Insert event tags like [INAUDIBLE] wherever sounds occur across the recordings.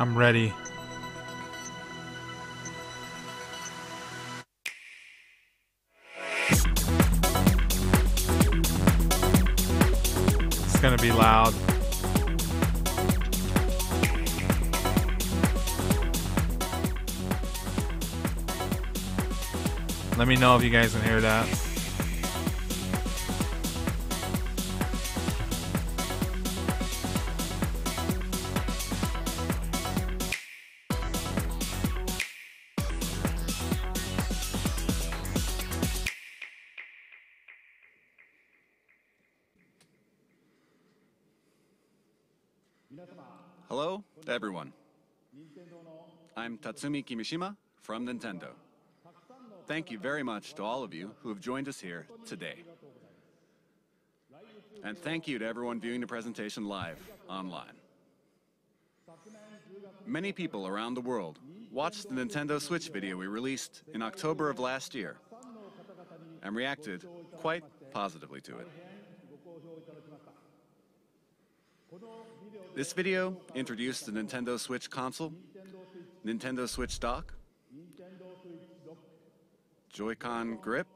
I'm ready. It's gonna be loud. Let me know if you guys can hear that. Tatsumi Kimishima from Nintendo. Thank you very much to all of you who have joined us here today. And thank you to everyone viewing the presentation live online. Many people around the world watched the Nintendo Switch video we released in October of last year and reacted quite positively to it. This video introduced the Nintendo Switch console, Nintendo Switch dock, Joy-Con grip,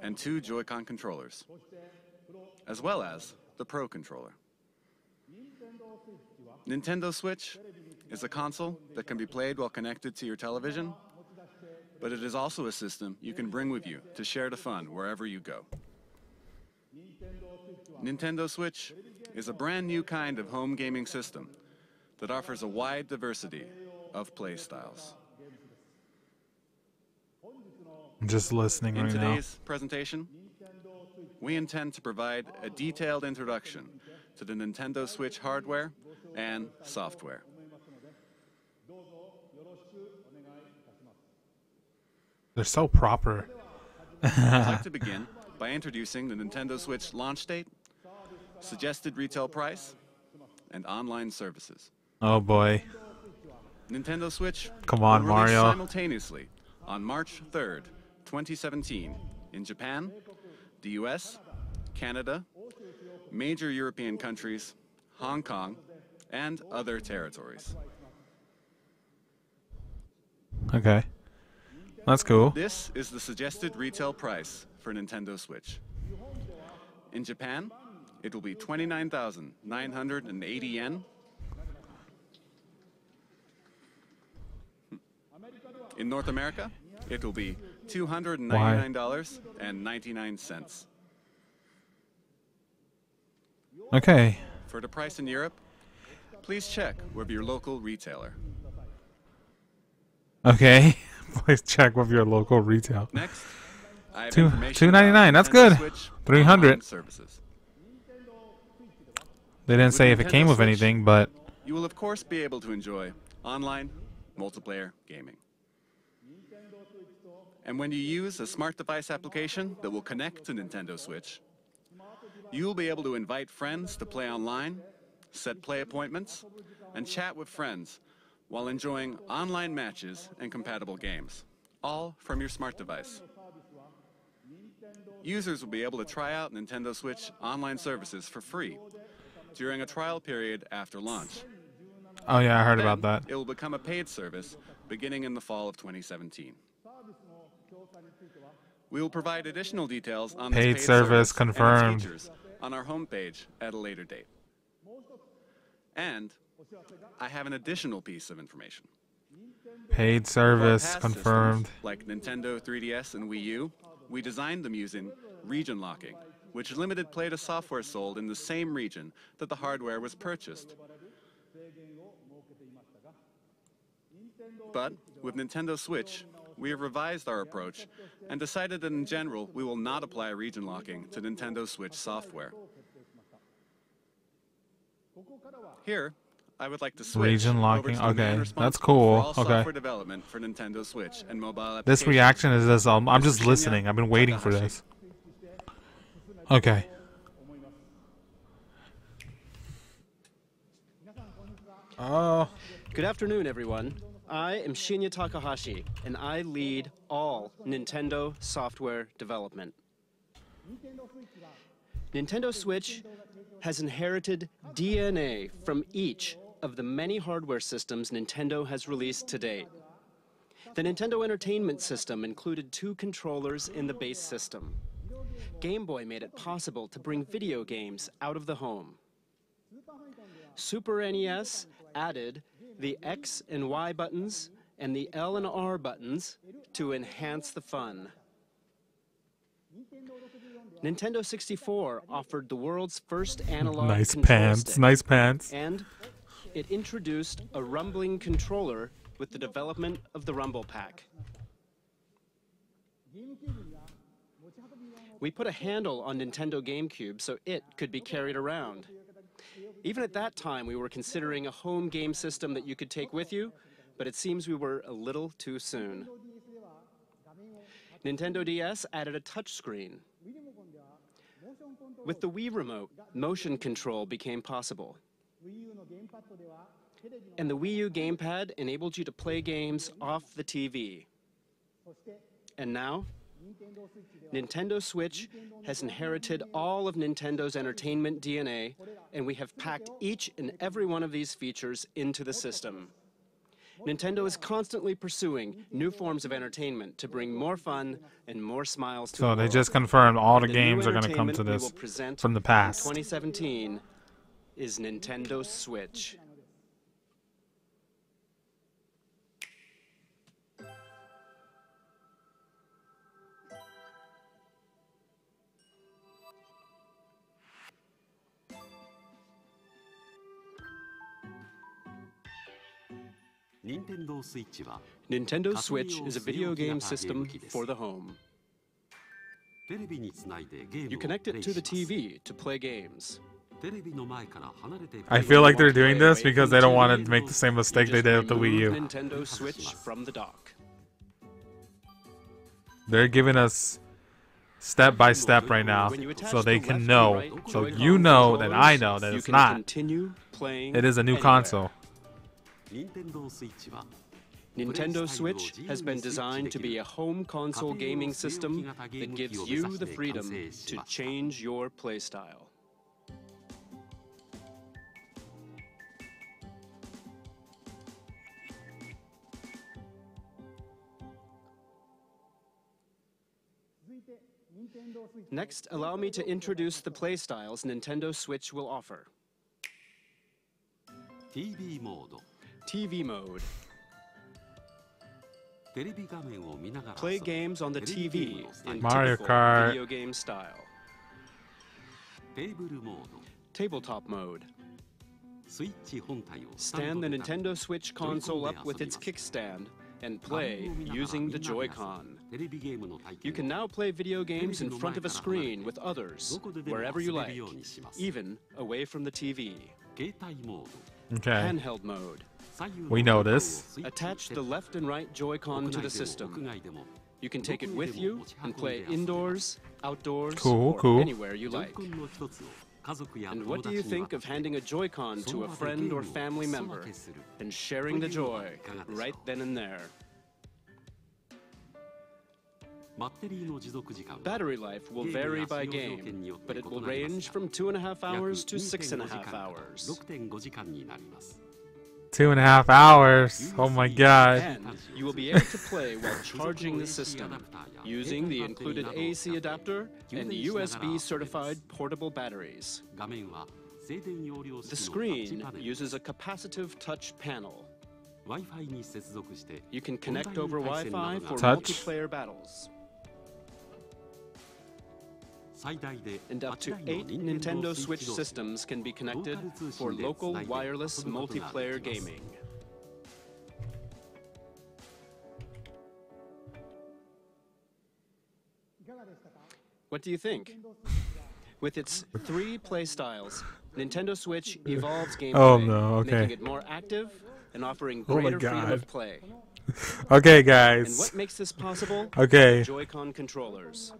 and two Joy-Con controllers, as well as the Pro controller. Nintendo Switch is a console that can be played while connected to your television, but it is also a system you can bring with you to share the fun wherever you go. Nintendo Switch is a brand new kind of home gaming system that offers a wide diversity of play styles. I'm just listening In right now. today's presentation, we intend to provide a detailed introduction to the Nintendo Switch hardware and software. They're so proper. I'd like [LAUGHS] to begin by introducing the Nintendo Switch launch date, suggested retail price, and online services. Oh boy. Nintendo Switch Come on, Mario. simultaneously on March 3rd, 2017 in Japan, the US, Canada, major European countries, Hong Kong, and other territories. Okay. That's cool. This is the suggested retail price for Nintendo Switch. In Japan, it will be 29,980 yen. In North America, it will be $299.99. Okay. For the price in Europe, please check with your local retailer. Okay. [LAUGHS] Please check with your local retail. Next, I have Two- information $2.99, about that's good. 300. services. They didn't With say if it came with anything, but You will of course be able to enjoy online multiplayer gaming. And when you use a smart device application that will connect to Nintendo Switch, you will be able to invite friends to play online, set play appointments, and chat with friends while enjoying online matches and compatible games, all from your smart device. Users will be able to try out Nintendo Switch online services for free during a trial period after launch. oh yeah, I heard Then about that. It will become a paid service beginning in the fall of 2017. We will provide additional details on Paid paid service its confirmed. on our homepage at a later date. And I have an additional piece of information. Paid service confirmed. systems, like Nintendo 3DS and Wii U, we designed them using region locking, which limited play to software sold in the same region that the hardware was purchased. But with Nintendo Switch, we have revised our approach and decided that in general we will not apply region locking to Nintendo Switch software. Here, I would like to switch Region over locking, to the man okay, that's cool, For all okay. software development for Nintendo Switch and mobile This reaction is this. Um, I'm just listening. I've been waiting for this. Okay. Oh. Good afternoon, everyone. I am Shinya Takahashi, and I lead all Nintendo software development. Nintendo Switch has inherited DNA from each of the many hardware systems Nintendo has released to date. The Nintendo Entertainment System included two controllers in the base system. Game Boy made it possible to bring video games out of the home. Super NES added the X and Y buttons and the L and R buttons to enhance the fun. Nintendo 64 offered the world's first analog Nice pants. stick, Nice pants. and it introduced a rumbling controller with the development of the Rumble Pack. We put a handle on Nintendo GameCube so it could be carried around. Even at that time, we were considering a home game system that you could take with you, but it seems we were a little too soon. Nintendo DS added a touchscreen. With the Wii remote, motion control became possible. And the Wii U gamepad enabled you to play games off the TV. And now, Nintendo Switch has inherited all of Nintendo's entertainment DNA, and we have packed each and every one of these features into the system. Nintendo is constantly pursuing new forms of entertainment to bring more fun and more smiles to So the they world. just confirmed all the The games are going to come to this from the past. 2017 is Nintendo Switch. Nintendo Switch is a video game system for the home. You connect it to the TV to play games. I feel like they're doing this because they don't want to make the same mistake they did with the Wii U. Nintendo Switch from the dock. They're giving us step by step right now so they can know so you know that I know that it's not it is a new console Nintendo Switch has been designed to be a home console gaming system that gives you the freedom to change your playstyle. Next, allow me to introduce the playstyles Nintendo Switch will offer. TV mode TV mode. テレビ画面を見ながら Play 遊ぶ games on the テレビゲーム TV のスタイ in ル Mario typical Kart. video game style. テーブルモード Tabletop mode. スイッチ本体をスタ Stand ン the ドで立て Nintendo Switch console up with its kickstand and play using the Joy-Con. You can now play video games in front of a screen with others, wherever you like, even away from the TV. Okay. Handheld mode. We know this. Attach the left and right Joy-Con to the system. You can take it with you and play indoors, outdoors, Cool, or cool. anywhere you like. And what do you think of handing a Joy-Con to a friend or family member and sharing the joy right then and there? Battery life will vary by game, but it will range from 2.5 hours to 6.5 hours. Two and a half hours. Oh my god. You will be able to play while [LAUGHS] charging the system using the included AC adapter and USB certified portable batteries. The screen uses a capacitive touch panel. You can connect over Wi-Fi for touch. multiplayer battles and up to eight Nintendo Switch systems can be connected for local wireless multiplayer gaming. What do you think? With its three play styles, Nintendo Switch evolves [LAUGHS] oh, gameplay, oh, no, okay. making it more active and offering oh greater oh freedom of play. [LAUGHS] okay, guys. And what makes this possible? Okay. Joy-Con controllers.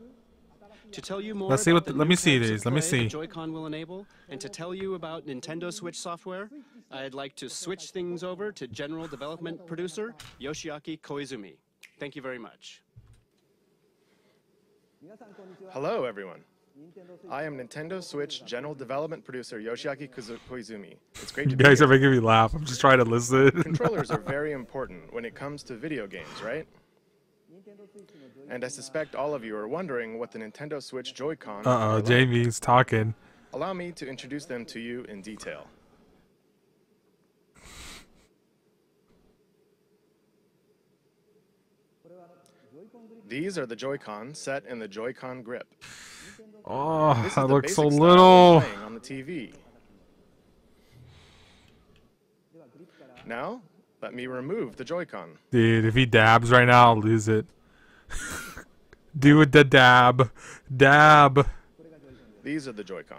To tell you more Let's see what the the- let me see types these, let me see. Joy-Con will enable, and to tell you about Nintendo Switch software, I'd like to switch things over to General Development Producer Yoshiaki Koizumi. Thank you very much. Hello, everyone. I am Nintendo Switch General Development Producer Yoshiaki Koizumi. It's great to You be guys here. are making me laugh. I'm just trying to listen. Controllers are very [LAUGHS] important when it comes to video games, right? And I suspect all of you are wondering what the Nintendo Switch Joy-Con Uh oh, like. Jamie's talking. Allow me to introduce them to you in detail. These are the Joy-Con set in the Joy-Con grip. Oh, that looks so basic style of little. on the TV. Now, let me remove the Joy-Con. Dude, if he dabs right now, I'll lose it. [LAUGHS] Do it the dab. Dab. These are the Joy-Con.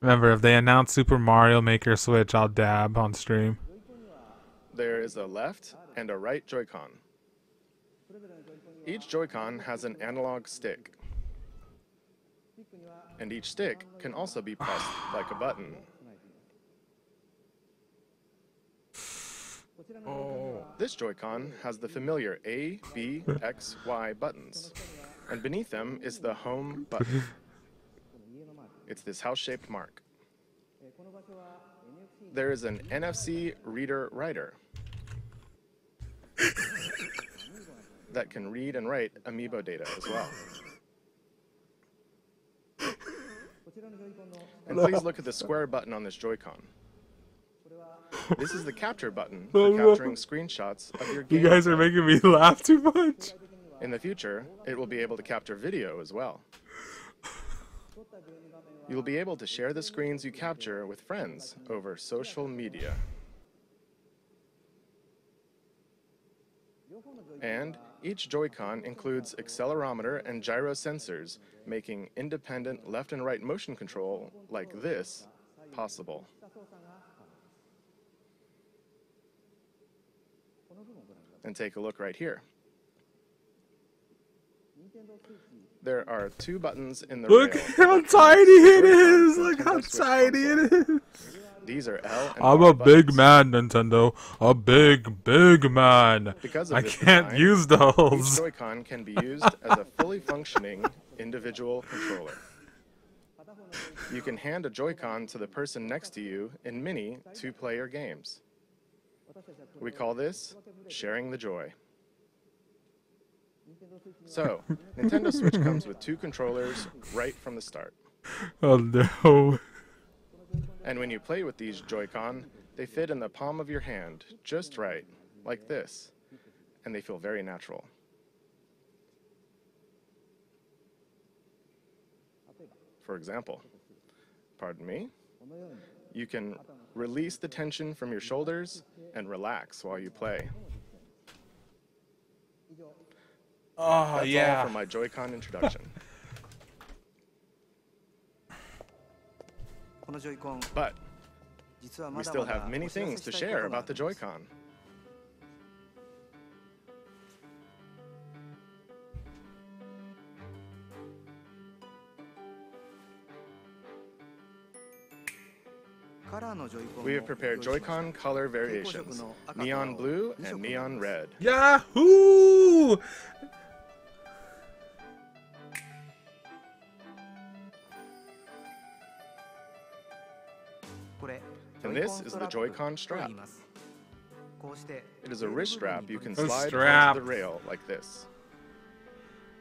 Remember, if they announce Super Mario Maker Switch, I'll dab on stream. There is a left and a right Joy-Con. Each Joy-Con has an analog stick. And each stick can also be pressed like a button. This Joy-Con has the familiar A, B, X, Y buttons. And beneath them is the home button. It's this house-shaped mark. There is an NFC reader writer that can read and write Amiibo data as well. And please look at the square button on this Joy-Con. This is the capture button [LAUGHS] for capturing screenshots of your [LAUGHS] game. You guys are making me laugh too much. In the future, it will be able to capture video as well. You will be able to share the screens you capture with friends over social media. And each Joy-Con includes accelerometer and gyro sensors, making independent left and right motion control like this possible. And take a look right here. There are two buttons in the Look how tiny it Look how tiny it is. These are L and I'm a big man, Nintendo. A big, big man. Because of I can't design, use those. Joy-Con can be used as a fully functioning individual controller. You can hand a Joy-Con to the person next to you in mini two-player games. We call this sharing the joy. So, [LAUGHS] Nintendo Switch comes with two controllers right from the start. Oh no. And when you play with these Joy-Con, they fit in the palm of your hand just right, like this, and they feel very natural. For example, pardon me, you can Release the tension from your shoulders and relax while you play. Oh, That's yeah. all for my Joy-Con introduction. but we still have many things to share about the Joy-Con. We have prepared Joy-Con color variations, neon blue and neon red. Yahoo! And this is the Joy-Con strap. It is a wrist strap you can A slide strap. the rail like this.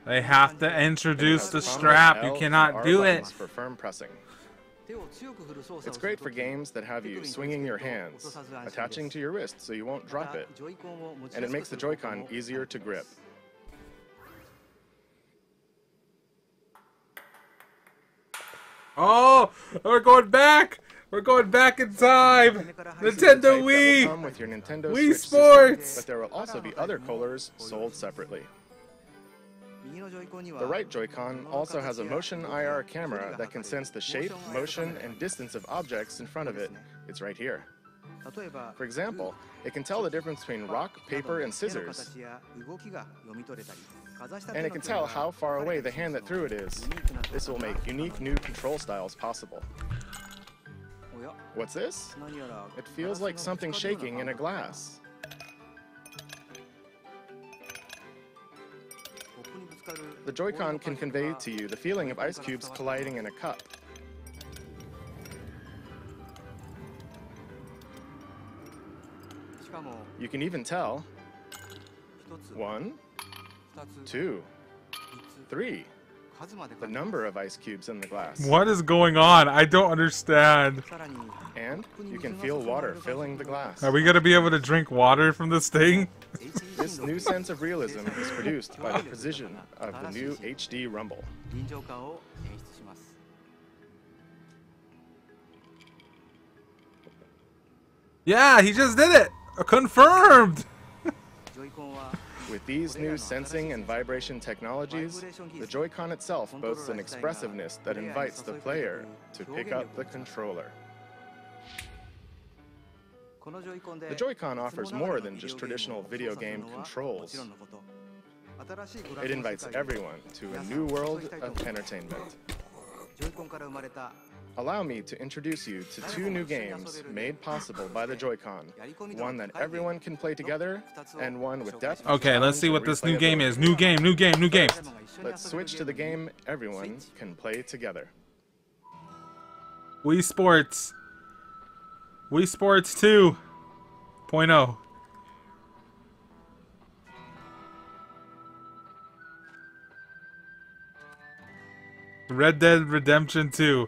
They have to introduce the strap. You cannot do it. For firm pressing. It's great for games that have you swinging your hands, attaching to your wrist so you won't drop it, and it makes the Joy-Con easier to grip. Oh, we're going back. We're going back in time. This is the type Nintendo Wii. come with your Nintendo Wii Switch Sports. System, but there will also be other colors sold separately. The right Joy-Con also has a motion IR camera that can sense the shape, motion, and distance of objects in front of it. It's right here. For example, it can tell the difference between rock, paper, and scissors, and it can tell how far away the hand that threw it is. This will make unique new control styles possible. What's this? It feels like something shaking in a glass. The Joy-Con can convey to you the feeling of ice cubes colliding in a cup. You can even tell one, two, three, the number of ice cubes in the glass. What is going on? I don't understand. And you can feel water filling the glass. Are we going to be able to drink water from this thing? this new sense of realism is produced by the precision of the new HD Rumble. Yeah, he just did it! Confirmed! With these new sensing and vibration technologies, the Joy-Con itself boasts an expressiveness that invites the player to pick up the controller. The Joy-Con offers more than just traditional video game controls. It invites everyone to a new world of entertainment. Allow me to introduce you to two new games made possible by the Joy-Con. One that everyone can play together, and one with depth. Okay, let's see what this new game is. New game, new game, new game. Let's switch to the game everyone can play together. Wii Sports. Wii Sports 2.0. Red Dead Redemption 2.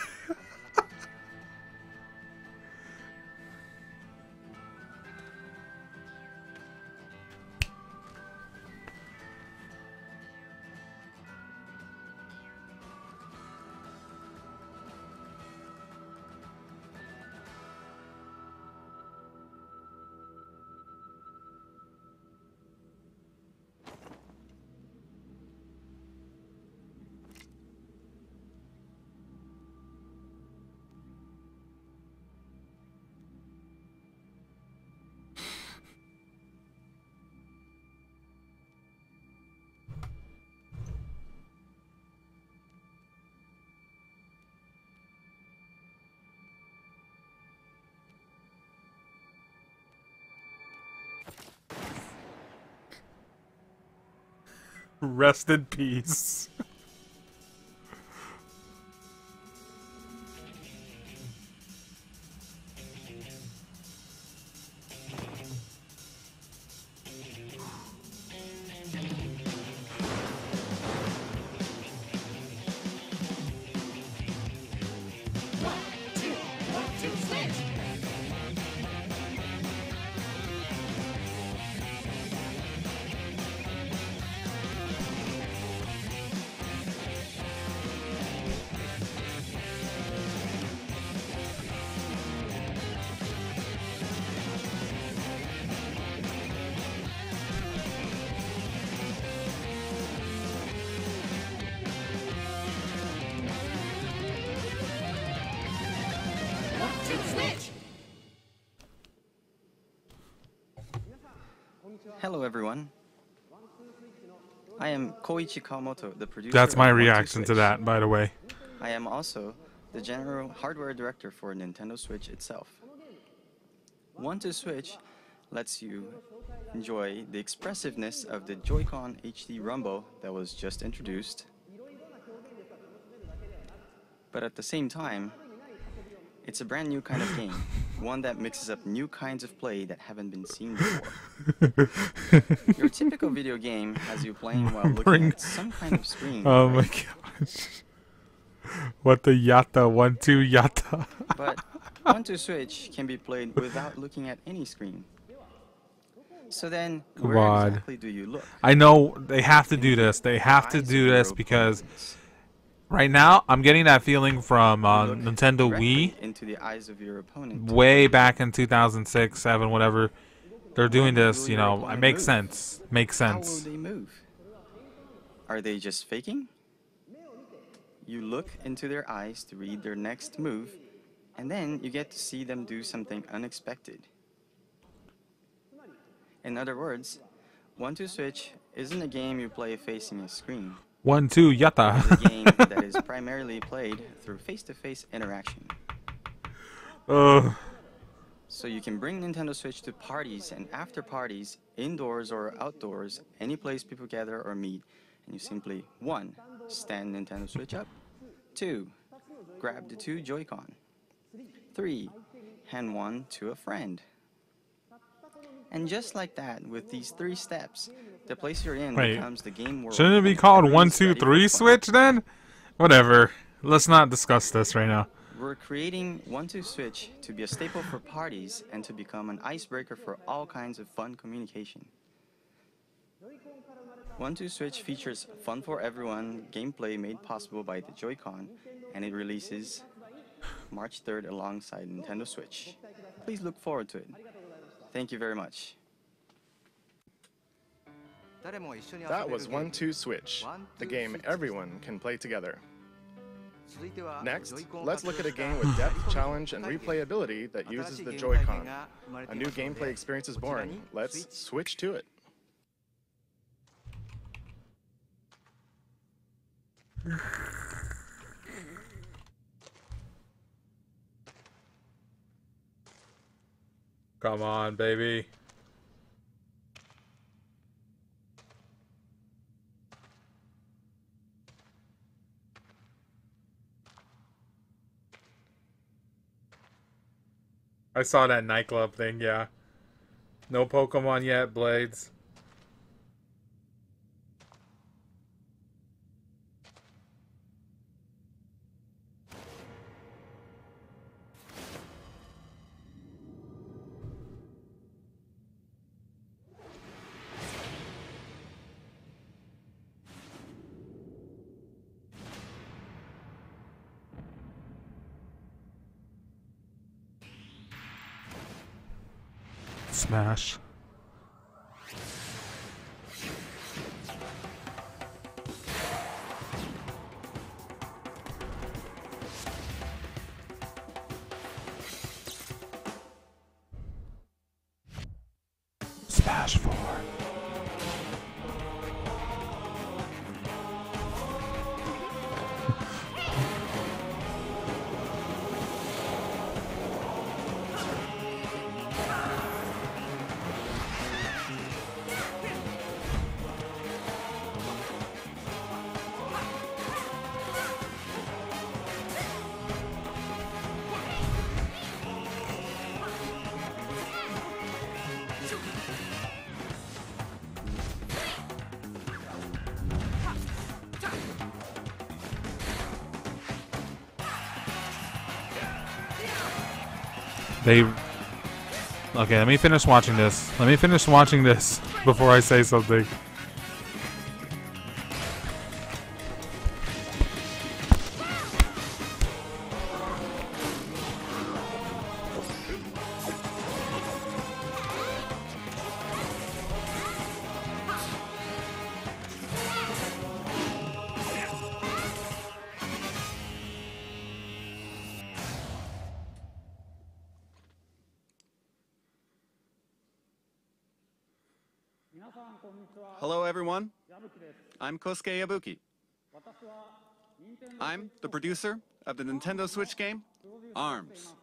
Rest in peace. Hello, everyone. I am Koichi Kawamoto, the producer. That's my of One Two reaction to that, by the way. I am also the general hardware director for Nintendo Switch itself. One Two Switch lets you enjoy the expressiveness of the Joy-Con HD Rumble that was just introduced. But at the same time, it's a brand new kind of game, [LAUGHS] one that mixes up new kinds of play that haven't been seen before. [LAUGHS] Your typical video game has you playing while looking Bring- at some kind of screen. Oh my right? gosh. What the yatta? One, two, yatta. But One two Switch can be played without looking at any screen. So then, where God. exactly do you look? I know they have to do this. They have to do this because. Right now I'm getting that feeling from uh, Nintendo Wii into the eyes of your opponent. way back in 2006, 7, whatever. They're doing this, you know, it makes sense. Makes How will sense. they move? Are they just faking? You look into their eyes to read their next move, and then you get to see them do something unexpected. In other words, 1-2 Switch isn't a game you play facing a screen. One, two, It's a yatta. game that is primarily played through face-to-face interaction. Ugh. [LAUGHS] Uh. So you can bring Nintendo Switch to parties and after parties, indoors or outdoors, any place people gather or meet, and you simply one, stand Nintendo Switch up, two, grab the two Joy-Con, three, hand one to a friend. And just like that, with these three steps, the place you're in Wait, becomes the game world. Shouldn't it be called one two three switch then? Whatever. Let's not discuss this right now. We're creating One Two Switch to be a staple for parties and to become an icebreaker for all kinds of fun communication. One Two Switch features fun for everyone gameplay made possible by the Joy-Con, and it releases March 3rd alongside Nintendo Switch. Please look forward to it. Thank you very much. That was 1 2 Switch, the game everyone can play together. Next, let's look at a game with depth, challenge, and replayability that uses the Joy-Con. A new gameplay experience is born. Let's switch to it. [LAUGHS] Come on, baby. I saw that nightclub thing, yeah. No Pokemon yet, Blades. Okay, let me finish watching this. Let me finish watching this [LAUGHS] before I say something. Kosuke Yabuki. I'm the producer of the Nintendo Switch game, ARMS.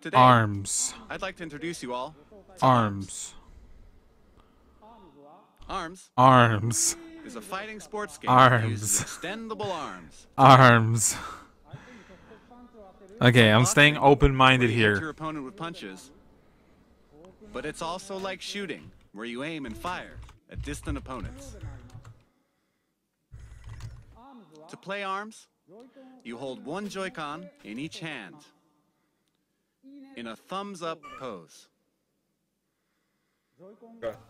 Today, Arms. I'd like to introduce you all. Arms. ARMS Arms. is a fighting sports game Arms. extendable arms. Arms. Okay, I'm staying Boxing, open minded where you hit your here. opponent with punches. But it's also like shooting, where you aim and fire at distant opponents. To play arms, you hold one Joy-Con in each hand in a thumbs up pose.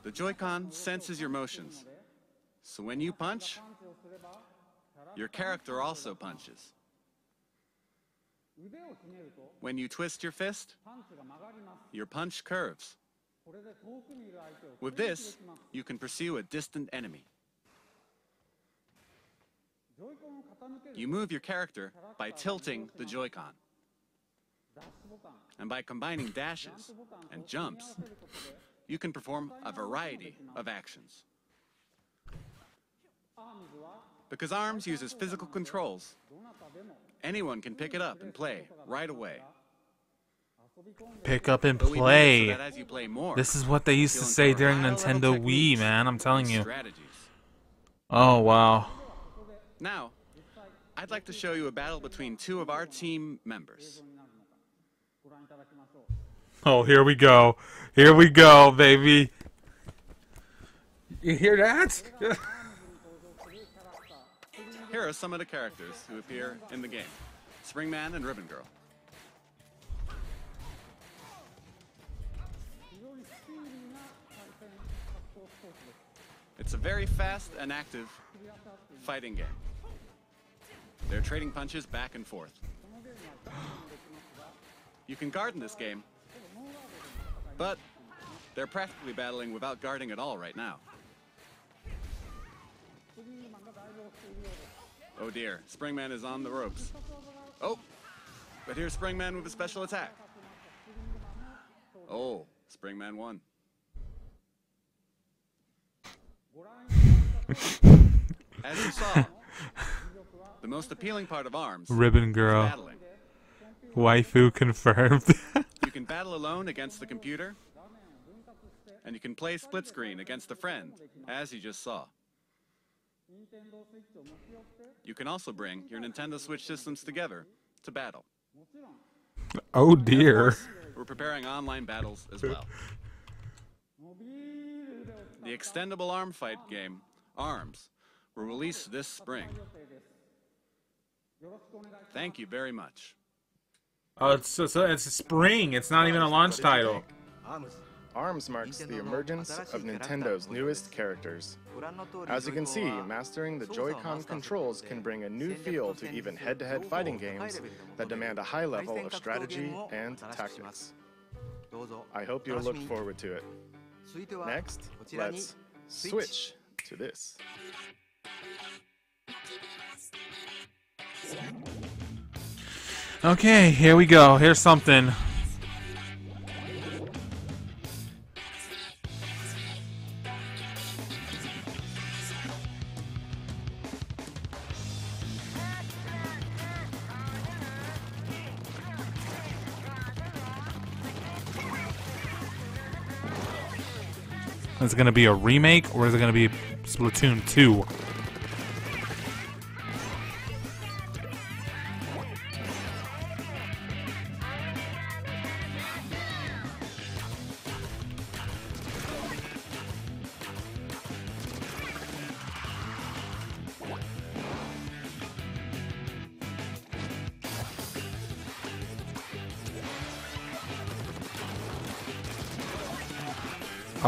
The Joy-Con senses your motions. So when you punch, your character also punches. When you twist your fist, your punch curves. With this, you can pursue a distant enemy. You move your character by tilting the Joy-Con. And by combining dashes and jumps, you can perform a variety of actions. Because ARMS uses physical controls, anyone can pick it up and play right away. Pick up and But we made it so play. that as you play more, This is what they used to say during Nintendo Wii, man. I'm telling you. Oh wow. Now, I'd like to show you a battle between two of our team members. Oh, here we go. Here we go, baby. You hear that? Here are some of the characters who appear in the game. Springman and Ribbon Girl. It's a very fast and active fighting game. They're trading punches back and forth. [GASPS] You can guard in this game, but they're practically battling without guarding at all right now. Oh dear, Springman is on the ropes. Oh, but here's Springman with a special attack. Oh, Springman won. [LAUGHS] As you saw, the most appealing part of ARMS [LAUGHS] Ribbon girl. battling. Waifu confirmed. [LAUGHS] You can battle alone against the computer, and you can play split screen against a friend, as you just saw. You can also bring your Nintendo Switch systems together to battle. oh dear. We're preparing online battles as well. The extendable arm fight game, ARMS, will release this spring. Thank you very much. Oh, it's it's, it's spring. It's not even a launch title. ARMS marks the emergence of Nintendo's newest characters. As you can see, mastering the Joy-Con controls can bring a new feel to even head-to-head fighting games that demand a high level of strategy and tactics. I hope you'll look forward to it. Next, let's switch to this. Okay, here we go. Here's something. Is it going to be a remake or is it going to be Splatoon 2?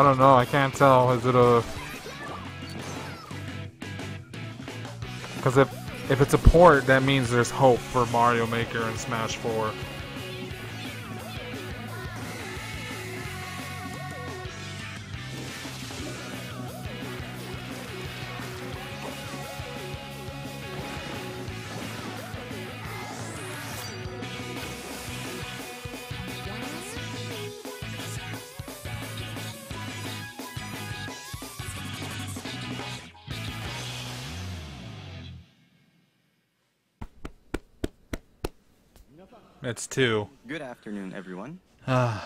Don't know. I can't tell. Is it a? Because if if it's a port, that means there's hope for Mario Maker and Smash 4. Two. Good afternoon, everyone. [SIGHS] I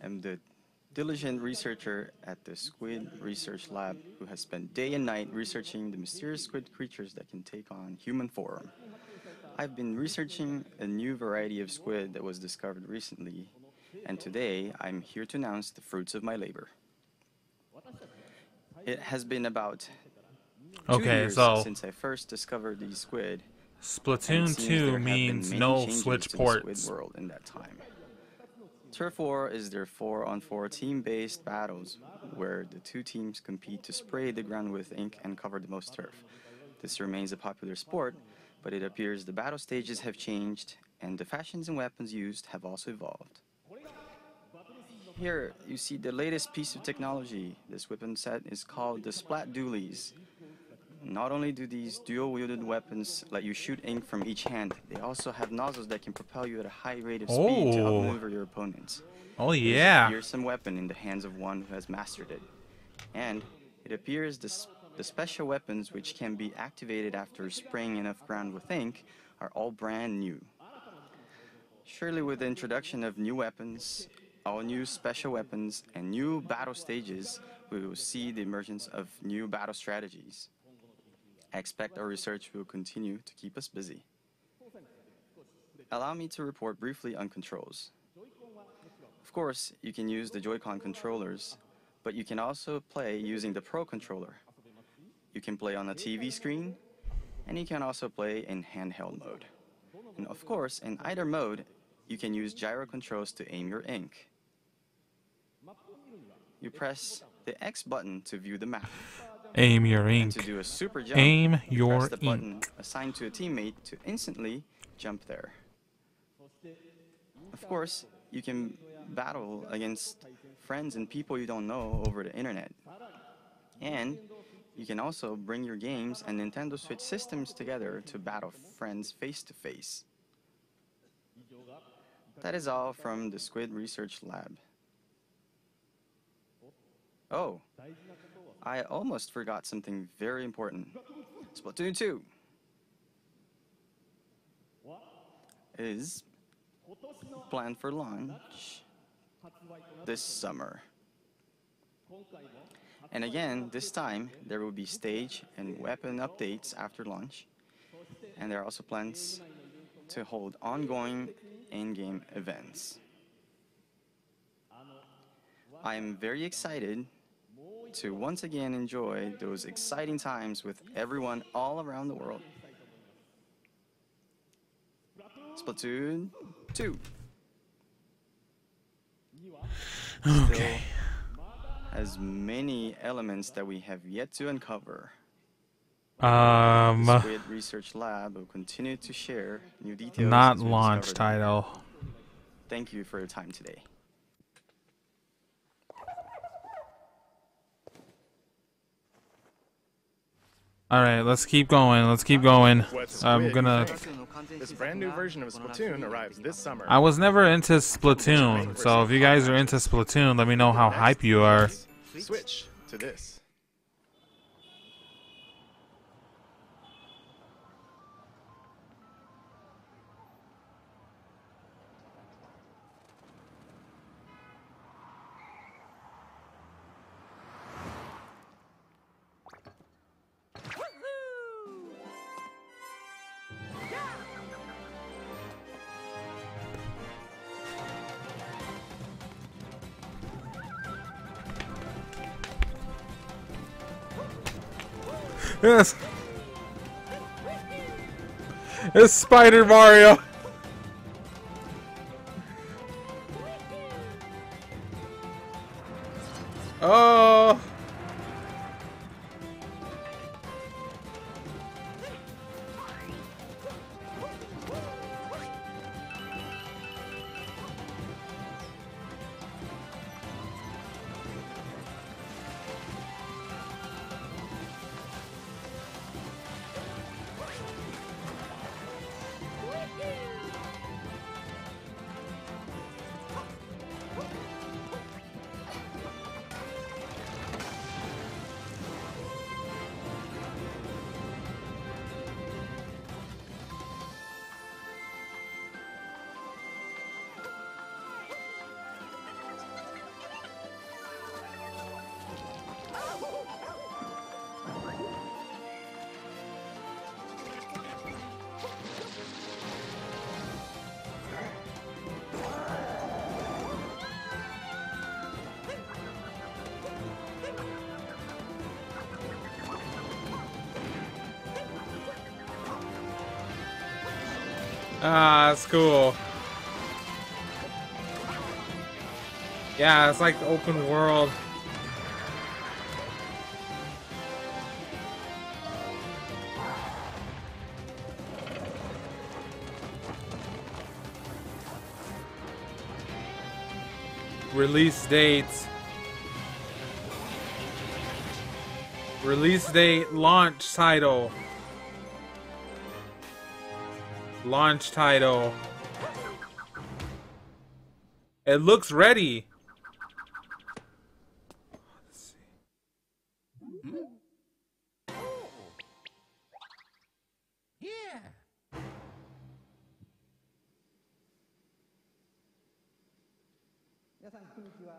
am the diligent researcher at the Squid Research Lab who has spent day and night researching the mysterious squid creatures that can take on human form. I've been researching a new variety of squid that was discovered recently, and today I'm here to announce the fruits of my labor. It has been about two Okay, years so since I first discovered these squid, Splatoon 2 there have been means no Switch ports. World in that time. Turf War is their 4 on 4 team based battles where the two teams compete to spray the ground with ink and cover the most turf. This remains a popular sport, but it appears the battle stages have changed and the fashions and weapons used have also evolved. Here you see the latest piece of technology. This weapon set is called the Splat Dualies. Not only do these dual-wielded weapons let you shoot ink from each hand, they also have nozzles that can propel you at a high rate of speed to Oh. outmaneuver your opponents. Oh yeah. It is a fearsome weapon in the hands of one who has mastered it. And it appears this, the special weapons which can be activated after spraying enough ground with ink are all brand new. Surely, with the introduction of new weapons, all new special weapons, and new battle stages, we will see the emergence of new battle strategies. I expect our research will continue to keep us busy. Allow me to report briefly on controls. Of course, you can use the Joy-Con controllers, but you can also play using the Pro controller. You can play on a TV screen, and you can also play in handheld mode. And of course, in either mode, you can use gyro controls to aim your ink. You press the X button to view the map. Aim your And to ink. do a super jump, Aim you press your the button assigned to a teammate to instantly jump there. Of course, you can battle against friends and people you don't know over the internet. And you can also bring your games and Nintendo Switch systems together to battle friends face to face. That is all from the Squid Research Lab. Oh, I almost forgot something very important. Splatoon 2 is planned for launch this summer. And again, this time there will be stage and weapon updates after launch. And there are also plans to hold ongoing in-game events. I am very excited to once again enjoy those exciting times with everyone all around the world. Splatoon 2. Still has many elements that we have yet to uncover. Um, The Squid Research Lab will continue to share new details. not launch title. Thank you for your time today. All right, let's keep going. Let's keep going. I'm gonna. This brand new version of Splatoon arrives this summer. I was never into Splatoon, so if you guys are into Splatoon, let me know how hype you are. Switch to this. Yes. It's Spider Mario. That's cool. Yeah, it's like the open world. Release dates. Release date, launch title. launch title. It looks ready.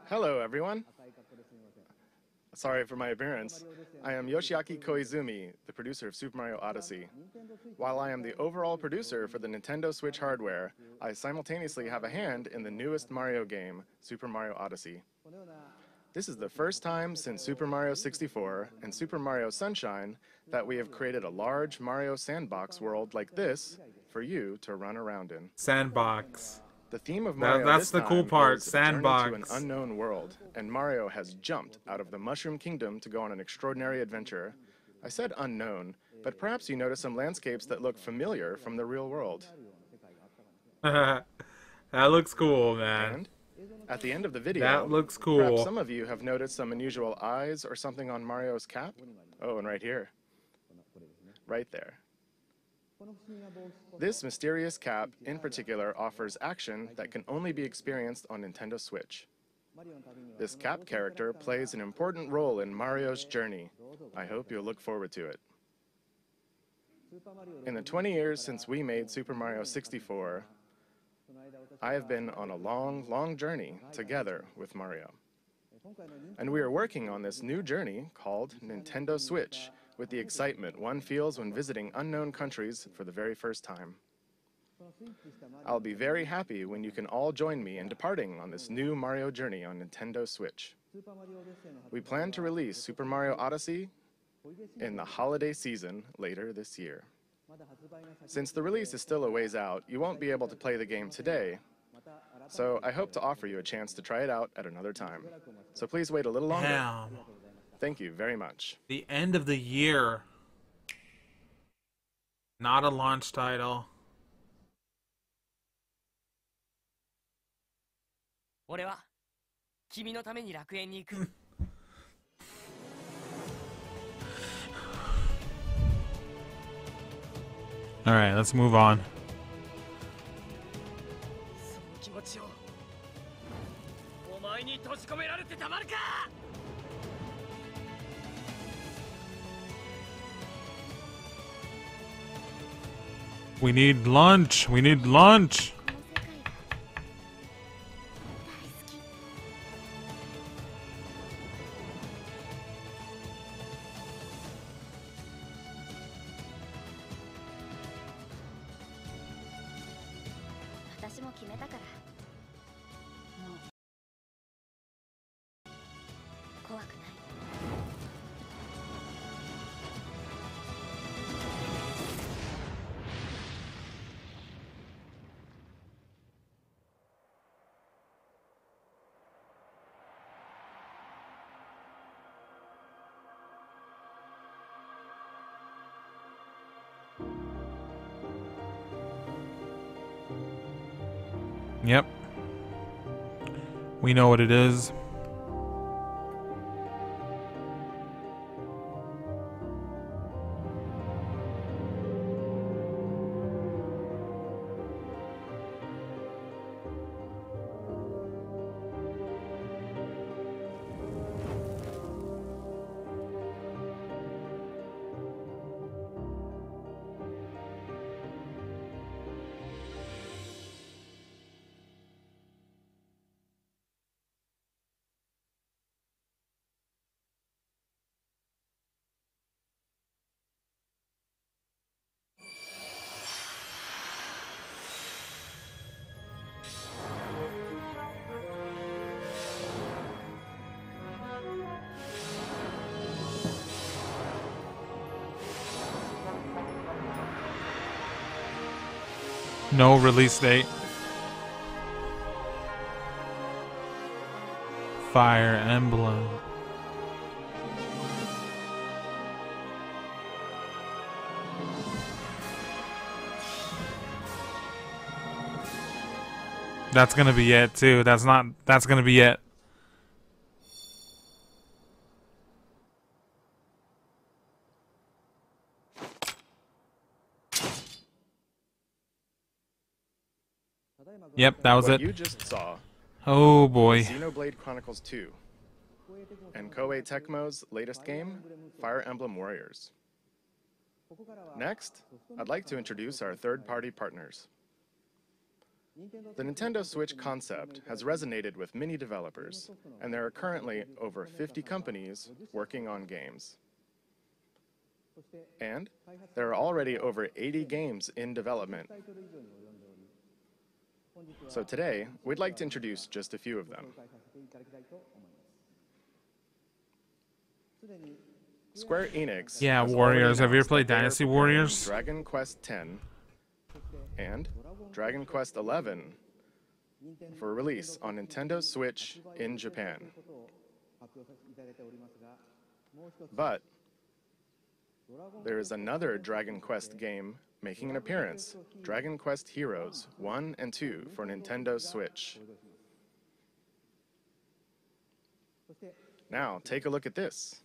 Hello, everyone. Sorry for my appearance. I am Yoshiaki Koizumi, the producer of Super Mario Odyssey. While I am the overall producer for the Nintendo Switch hardware, I simultaneously have a hand in the newest Mario game, Super Mario Odyssey. This is the first time since Super Mario 64 and Super Mario Sunshine that we have created a large Mario sandbox world like this for you to run around in. Sandbox. The theme of That- Mario that's the cool part, Sandbox. to an unknown world, and Mario has jumped out of the Mushroom Kingdom to go on an extraordinary adventure. I said unknown, but perhaps you notice some landscapes that look familiar from the real world. [LAUGHS] that looks cool, man. And at the end of the video, That looks perhaps cool. some of you have noticed some unusual eyes or something on Mario's cap. Oh, and right here. Right there. This mysterious cap, in particular, offers action that can only be experienced on Nintendo Switch. This cap character plays an important role in Mario's journey. I hope you'll look forward to it. In the 20 years since we made Super Mario 64, I have been on a long, long journey together with Mario. And we are working on this new journey called Nintendo Switch with the excitement one feels when visiting unknown countries for the very first time. I'll be very happy when you can all join me in departing on this new Mario journey on Nintendo Switch. We plan to release Super Mario Odyssey in the holiday season later this year. Since the release is still a ways out, you won't be able to play the game today, so I hope to offer you a chance to try it out at another time. So please wait a little longer. Damn. Thank you very much. The end of the year. Not a launch title. All right, let's move on. We need lunch. We need lunch. We know what it is. No release date. Fire Emblem. That's gonna be it too. That's not. That's gonna be it. Yep, that was what it. you just saw Oh boy. Xenoblade Chronicles 2 and Koei Tecmo's latest game, Fire Emblem Warriors. Next, I'd like to introduce our third party partners. The Nintendo Switch concept has resonated with many developers, and there are currently over 50 companies working on games. And there are already over 80 games in development. So today, we'd like to introduce just a few of them. Square Enix. Yeah, Warriors. Have you ever played that they are Dynasty Warriors? Dragon Quest X and Dragon Quest XI for release on Nintendo Switch in Japan. But there is another Dragon Quest game making an appearance Dragon Quest Heroes 1 and 2 for Nintendo Switch. Now, take a look at this.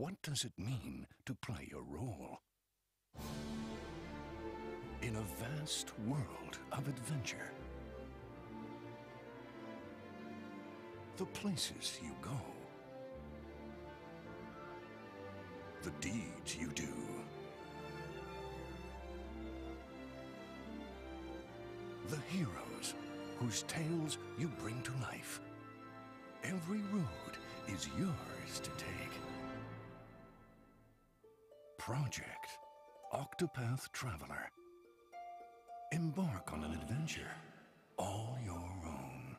What does it mean to play a role? In a vast world of adventure, the places you go, the deeds you do, the heroes whose tales you bring to life. Every road is yours to take. Project Octopath Traveler. Embark on an adventure all your own.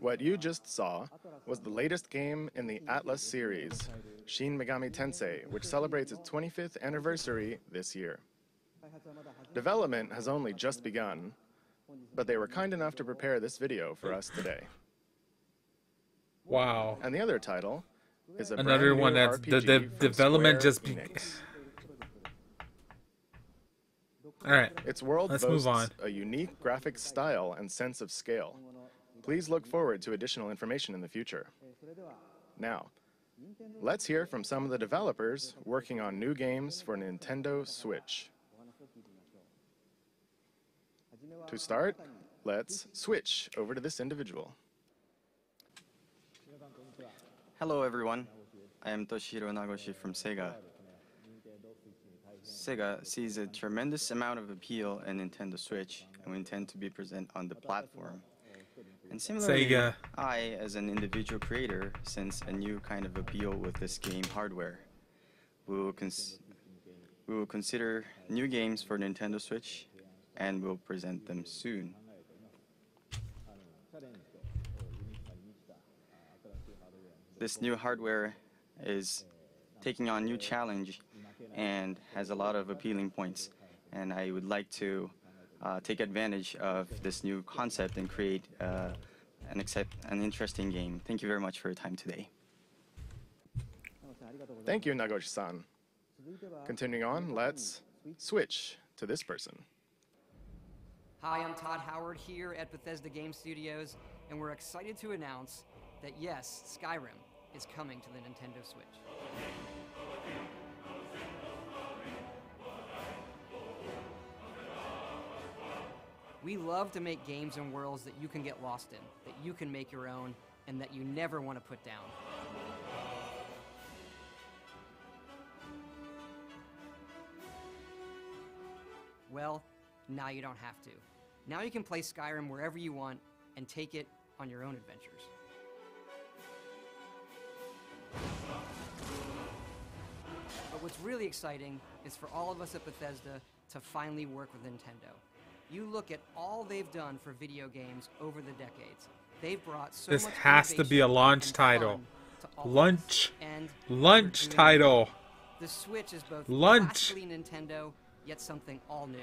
What you just saw was the latest game in the Atlus series, Shin Megami Tensei, which celebrates its 25th anniversary this year. Development has only just begun, but they were kind enough to prepare this video for us today. Wow. And the other title is a Another brand one that's the, RPG the from development Square just. Be- All right. Its world Let's boasts move on. a unique graphic style and sense of scale. Please look forward to additional information in the future. Now, let's hear from some of the developers working on new games for Nintendo Switch. To start, let's switch over to this individual. Hello everyone, I am Toshihiro Nagoshi from Sega. Sega sees a tremendous amount of appeal in Nintendo Switch and we intend to be present on the platform. And similarly, Sega. I, as an individual creator, sense a new kind of appeal with this game hardware. We will, cons- we will consider new games for Nintendo Switch and we'll present them soon. This new hardware is taking on new challenge and has a lot of appealing points. And I would like to uh, take advantage of this new concept and create uh, an, accept- an interesting game. Thank you very much for your time today. Thank you, Nagoshi-san. Continuing on, let's switch to this person. Hi, I'm Todd Howard here at Bethesda Game Studios, and we're excited to announce that yes, Skyrim is coming to the Nintendo Switch. We love to make games and worlds that you can get lost in, that you can make your own, and that you never want to put down. Well, now you don't have to. Now you can play Skyrim wherever you want and take it on your own adventures. But what's really exciting is for all of us at Bethesda to finally work with Nintendo. You look at all they've done for video games over the decades. They've brought so much. This much has to be a launch title. fun to all of us, Lunch. and Lunch they're doing it. title. The Switch is both Lunch. Nintendo, yet something all new,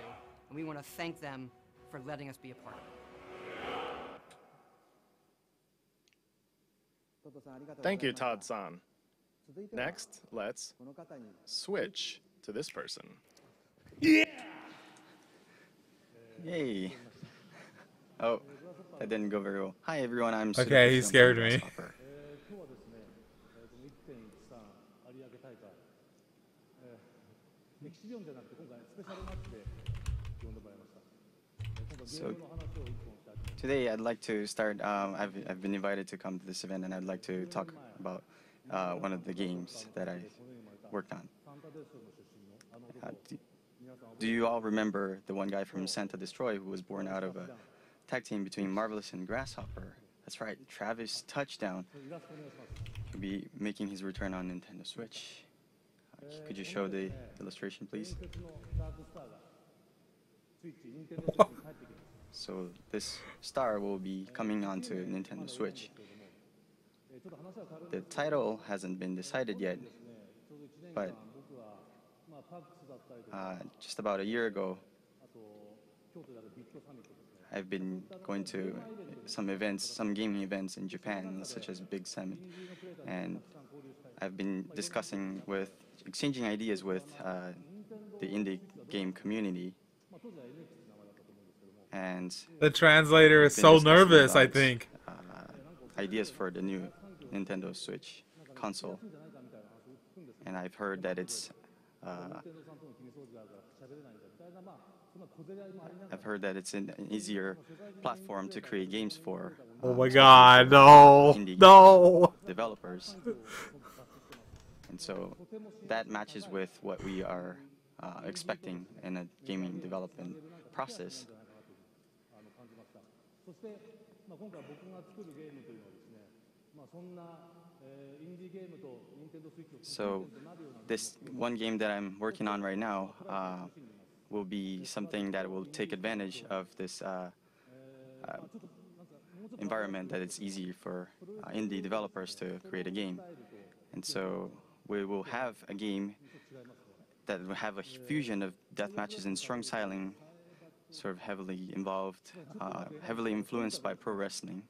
and we want to thank them for letting us be a part of it. Thank you, Todd san. Next, let's switch to this person. Yeah! Yay. Oh, that didn't go very well. Hi, everyone. I'm Super Okay, he scared me. So today I'd like to start, um, I've, I've been invited to come to this event and I'd like to talk about uh, one of the games that I worked on. Uh, do, do, you all remember the one guy from Santa Destroy who was born out of a tag team between Marvelous and Grasshopper? That's right, Travis Touchdown will be making his return on Nintendo Switch. Uh, could you show the illustration, please? so this star will be coming onto Nintendo Switch. The title hasn't been decided yet, but uh, just about a year ago, I've been going to some events, some gaming events in Japan, such as BitSummit, and I've been discussing with, exchanging ideas with uh, the indie game community. And the translator is so nervous, about, I think. Uh, ideas for the new Nintendo Switch console. And I've heard that it's uh, I've heard that it's an easier platform to create games for. Uh, oh my god, no! No! Developers. and so that matches with what we are uh, expecting in a gaming development process. So this one game that I'm working on right now uh, will be something that will take advantage of this uh, uh, environment that it's easy for uh, indie developers to create a game. And so we will have a game that will have a fusion of death matches and strong styling, sort of heavily involved, uh, heavily influenced by pro wrestling.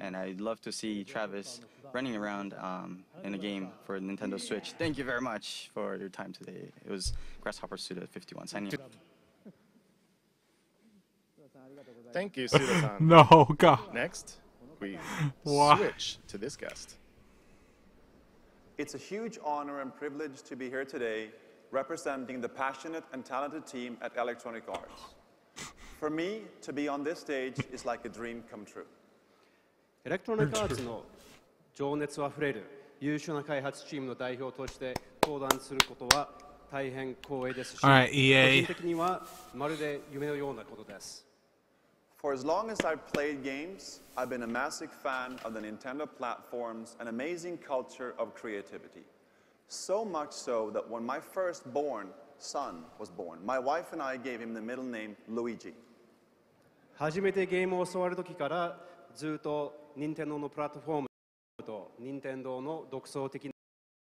And I'd love to see Travis running around um, in a game for Nintendo Switch. Thank you very much for your time today. It was Grasshopper Suda 51 signing out. Thank you, Suda-san. [LAUGHS] No, God. Next, we Why? switch to this guest. It's a huge honor and privilege to be here today representing the passionate and talented team at Electronic Arts. For me, to be on this stage is like a dream come true. エレクトロニックアーツの情熱あふれる優秀な開発チームの代表として登壇することは大変光栄ですし、 Alright, 個 EA. 人的にはまるで夢のようなことです。 For as long as I've played games, I've been a massive fan of the Nintendo platforms and amazing culture of creativity. So much so that when my firstborn son was born, my wife and I gave him the middle name Luigi. 初めてゲームを教わる時からずっと任天堂のプラットフォームと任天堂の独創的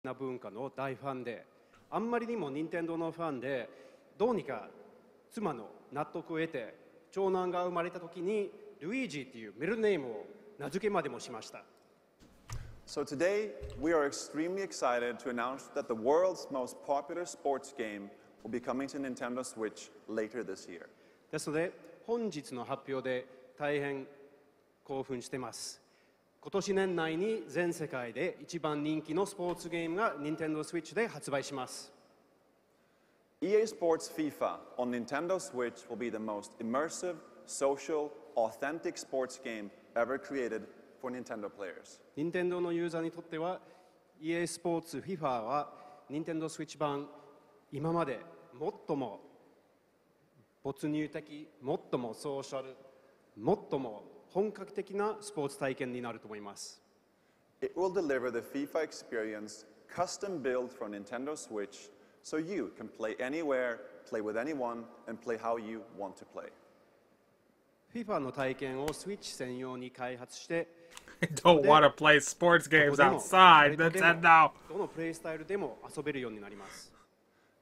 な文化の大ファンであんまりにも任天堂のファンでどうにか妻の納得を得て長男が生まれた時にルイージっていうメルネームを名付けまでもしました So today, we are extremely excited to announce that the world's most popular sports game will be coming to Nintendo Switch later this year. ですので本日の発表で大変興奮してます今年年内に全世界で一番人気のスポーツゲームが Nintendo Switch で発売します EA Sports FIFA on Nintendo Switch will be the most immersive, social, authentic sports game ever created for Nintendo players. 任天堂のユーザーにとっては EA スポーツ FIFA は Nintendo Switch 版今まで最も没入的最もソーシャル最も本格的なスポーツ体験になると思います It will deliver the FIFA experience custom built for Nintendo Switch so you can play anywhere, play with anyone, and play how you want to play. FIFA の体験を Switch 専用に開発して I don't want to play sports games outside, Nintendo. どのプレイスタイルでも遊べるようになります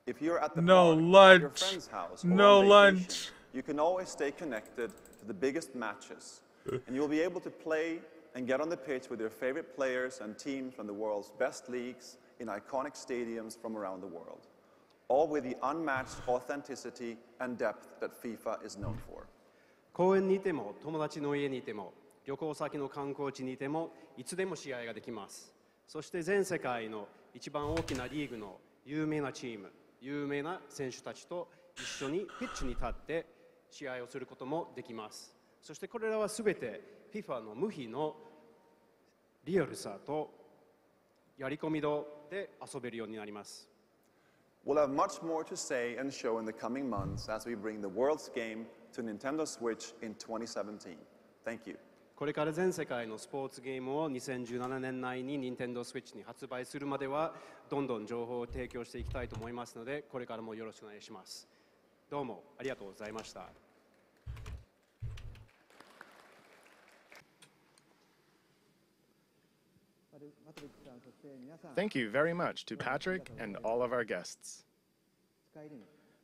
If you're at the No park, at your lunch. friend's house, or No on lunch. vacation, you can always stay connected to the biggest matches, and you'll be able to play and get on the pitch with your favorite players and teams from the world's best leagues in iconic stadiums from around the world, all with the unmatched authenticity and depth that FIFA is known for. 公園にいても友達の家にいても旅行先の観光地にいてもいつでも試合ができますそして全世界の一番大きなリーグの有名なチーム 有名な選手たちと一緒にピッチに立って試合をすることもできますそしてこれらは全て FIFA の無比のリアルさとやり込み度で遊べるようになります We'll have much more to say and show in the coming months as we bring the world's game to Nintendo Switch in 2017. Thank you. これから全世界のスポーツゲームを2017年内に Nintendo Switch に発売するまではどんどん情報を提供していきたいと思いますのでこれからもよろしくお願いしますどうもありがとうございました Thank you very much to Patrick and all of our guests.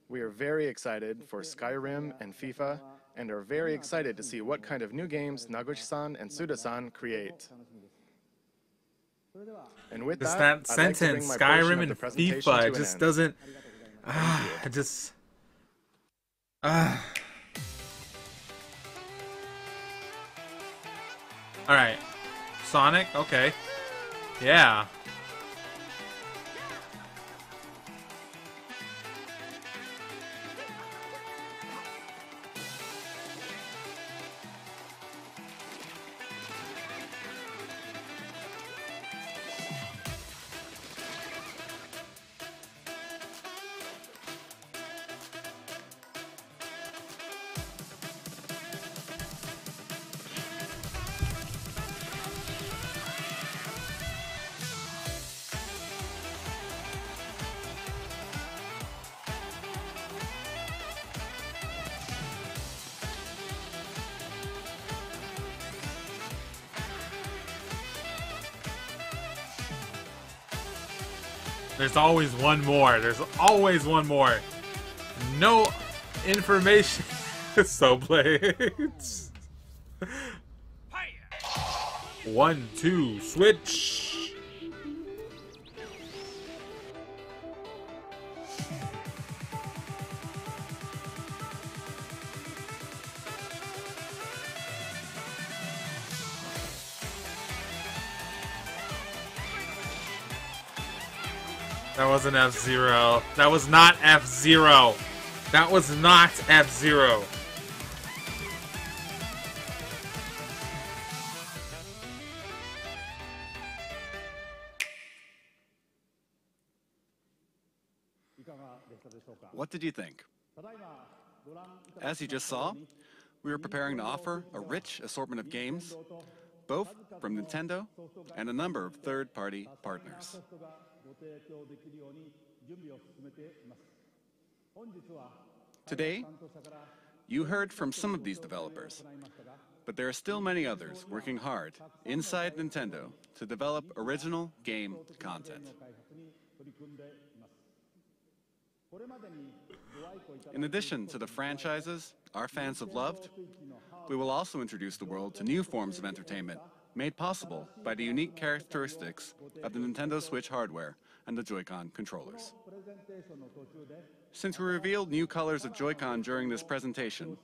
We are very excited for Skyrim and FIFA and are very excited to see what kind of new games Nagoshi-san and Suda-san create. And with Just that, that I'd like to bring sentence, portion Skyrim and FIFA, it just doesn't. Ah, it just. Ah. All right, Sonic. Okay, yeah. There's always one more. There's always one more. No information. [LAUGHS] so blades. [LAUGHS] One, two, switch. Wasn't F Zero. That was not F Zero. That was not F Zero. What did you think? As you just saw, we were preparing to offer a rich assortment of games, both from Nintendo and a number of third-party partners. Today, you heard from some of these developers, but there are still many others working hard inside Nintendo to develop original game content. In addition to the franchises our fans have loved, we will also introduce the world to new forms of entertainment made possible by the unique characteristics of the Nintendo Switch hardware and the Joy-Con controllers. Since we revealed new colors of Joy-Con during this presentation,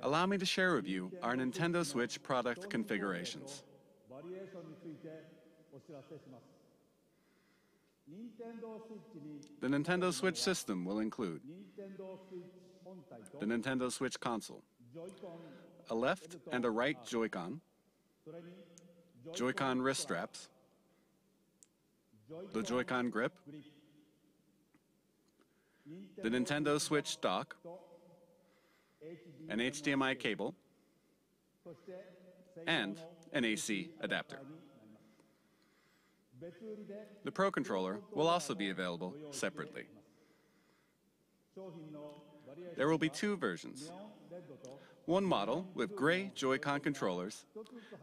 allow me to share with you our Nintendo Switch product configurations. The Nintendo Switch system will include the Nintendo Switch console, a left and a right Joy-Con, Joy-Con wrist straps, the Joy-Con grip, the Nintendo Switch dock, an HDMI cable, and an AC adapter. The Pro Controller will also be available separately. There will be two versions. One model with gray Joy-Con controllers,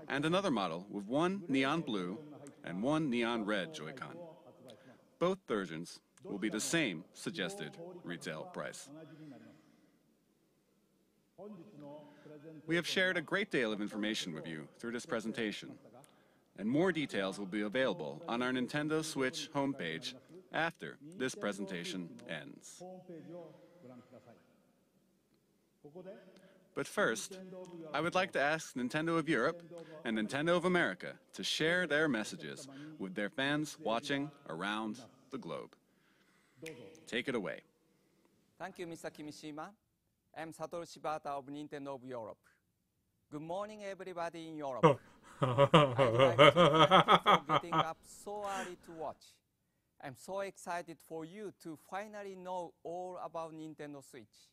and another model with one neon blue and one neon red Joy-Con. Both versions will be the same suggested retail price. We have shared a great deal of information with you through this presentation, and more details will be available on our Nintendo Switch homepage after this presentation ends. But first, I would like to ask Nintendo of Europe and Nintendo of America to share their messages with their fans watching around the globe. Take it away. Thank you, Mr. Kimishima. I'm Satoru Shibata of Nintendo of Europe. Good morning, everybody in Europe. [LAUGHS] I'd like to thank you for getting up so early to watch. I'm so excited for you to finally know all about Nintendo Switch.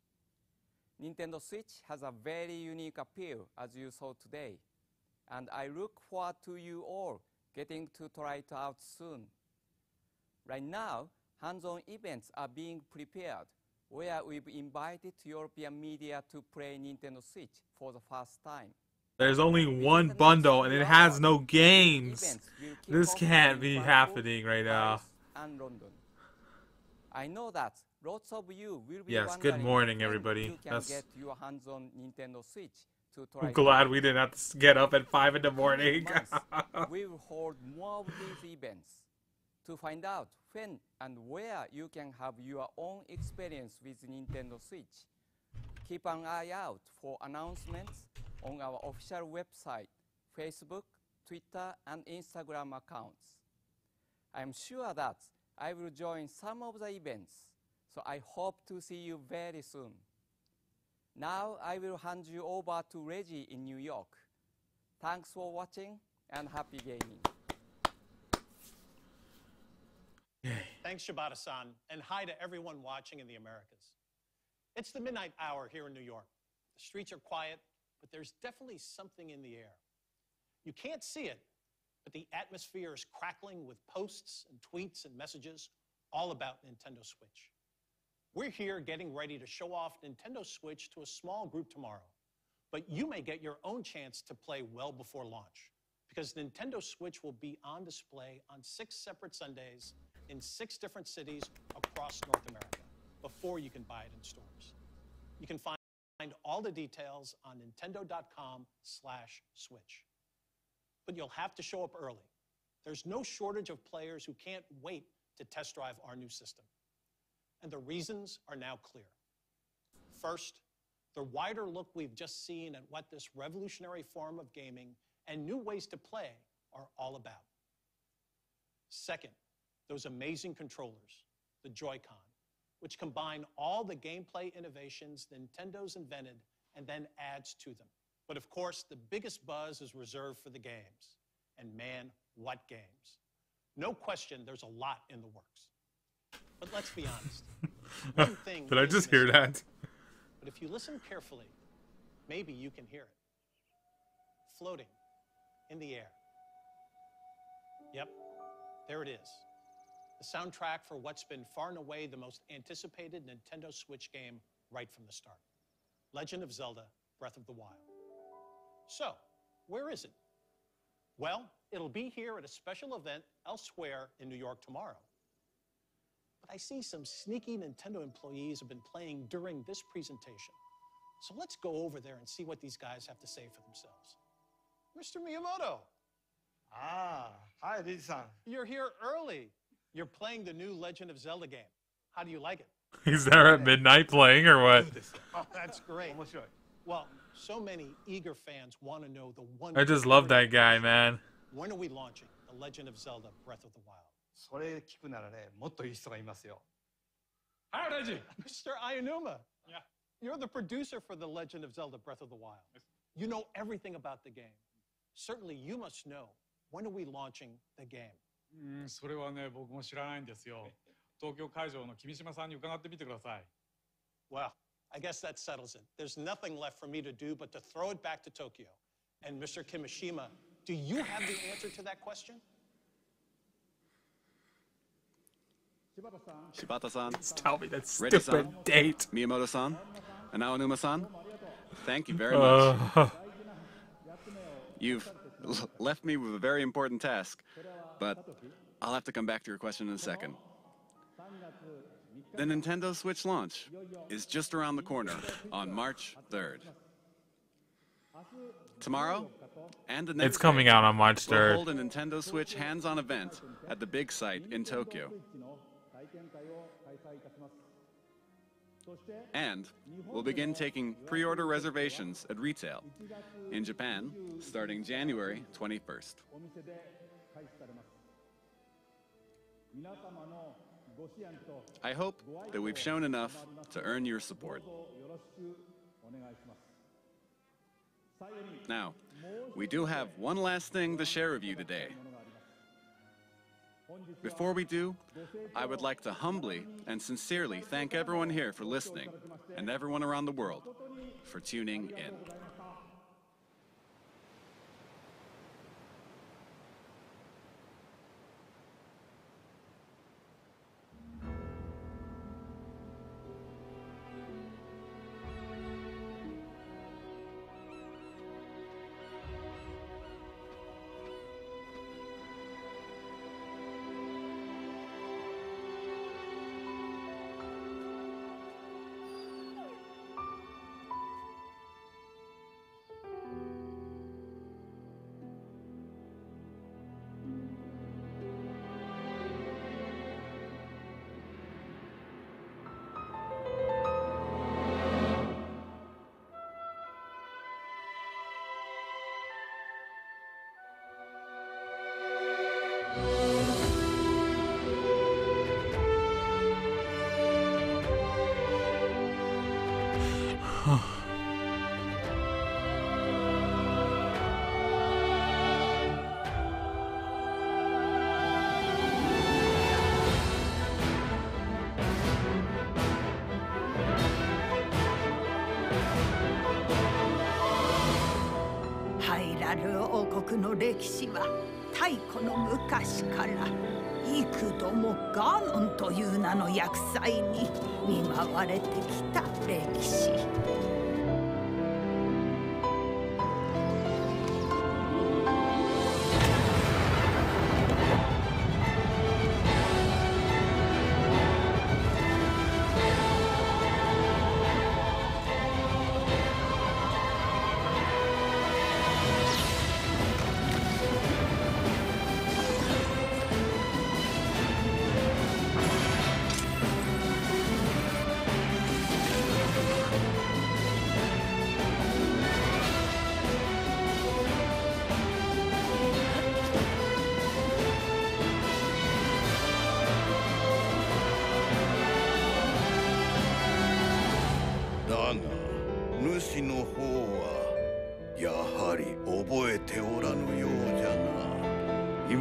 Nintendo Switch has a very unique appeal, as you saw today, and I look forward to you all getting to try it out soon. Right now, hands-on events are being prepared where we've invited European media to play Nintendo Switch for the first time. There's only one bundle and it has no games. This can't be happening right now. And London. I know that lots of you will be Yes, good morning, everybody. You can That's- get your hands on Nintendo Switch to try. I'm glad we didn't have to get up at 5 in the [LAUGHS] morning. [LAUGHS] we will hold more of these events to find out when and where you can have your own experience with Nintendo Switch. Keep an eye out for announcements on our official website, Facebook, Twitter, and Instagram accounts. I'm sure that I will join some of the events, so I hope to see you very soon. Now I will hand you over to Reggie in New York. Thanks for watching and happy gaming. Thanks, Shibata-san, and hi to everyone watching in the Americas. It's the midnight hour here in New York. The streets are quiet, but there's definitely something in the air. You can't see it, but the atmosphere is crackling with posts and tweets and messages all about Nintendo Switch. We're here getting ready to show off Nintendo Switch to a small group tomorrow, but you may get your own chance to play well before launch because Nintendo Switch will be on display on six separate Sundays in six different cities across North America before you can buy it in stores. You can find all the details on nintendo.com slash switch. But you'll have to show up early. There's no shortage of players who can't wait to test drive our new system. And the reasons are now clear. First, the wider look we've just seen at what this revolutionary form of gaming and new ways to play are all about. Second, those amazing controllers, the Joy-Con, which combine all the gameplay innovations Nintendo's invented and then adds to them. But of course, the biggest buzz is reserved for the games. And man, what games. No question, there's a lot in the works. But let's be honest. [LAUGHS] One thing Did I just hear that? But if you listen carefully, maybe you can hear it. Floating in the air. Yep, there it is. The soundtrack for what's been far and away the most anticipated Nintendo Switch game right from the start Legend of Zelda Breath of the Wild. So, where is it? Well, it'll be here at a special event elsewhere in New York tomorrow. But I see some sneaky Nintendo employees have been playing during this presentation. So let's go over there and see what these guys have to say for themselves. Mr. Miyamoto. Ah, hi, Lee-san. You're here early. You're playing the new Legend of Zelda game. How do you like it? [LAUGHS] He's there at midnight playing or what? [LAUGHS] Oh, that's great. Well, so many eager fans want to know the one. I just love that guy, man. When are we launching The Legend of Zelda: Breath of the Wild? それ聞くならね、もっといい人がいますよ。Hi, Reggie. Mr. Aonuma. Yeah. You're the producer for The Legend of Zelda: Breath of the Wild. You know everything about the game. Certainly, you must know when are we launching the game. うん、それはね、僕も知らないんですよ。東京会場の君島さんに伺ってみてください。Well. [LAUGHS] I guess that settles it. There's nothing left for me to do but to throw it back to Tokyo. And Mr. Kimishima, do you have the answer to that question? Shibata-san. Tell me that Reddy-san, stupid date. Miyamoto-san. And Aonuma-san. Thank you very much. Uh, You've left me with a very important task, but I'll have to come back to your question in a second. The Nintendo Switch launch is just around the corner on March 3rd. Tomorrow and the next It's coming day, out on March 3rd. we'll 3rd. hold a Nintendo Switch hands-on event at the Big Sight in Tokyo. And we'll begin taking pre-order reservations at retail in Japan starting January 21st. I hope that we've shown enough to earn your support. Now, we do have one last thing to share with you today. Before we do, I would like to humbly and sincerely thank everyone here for listening and everyone around the world for tuning in. 国の歴史は太古の昔から幾度もガノンという名の厄災に見舞われてきた歴史」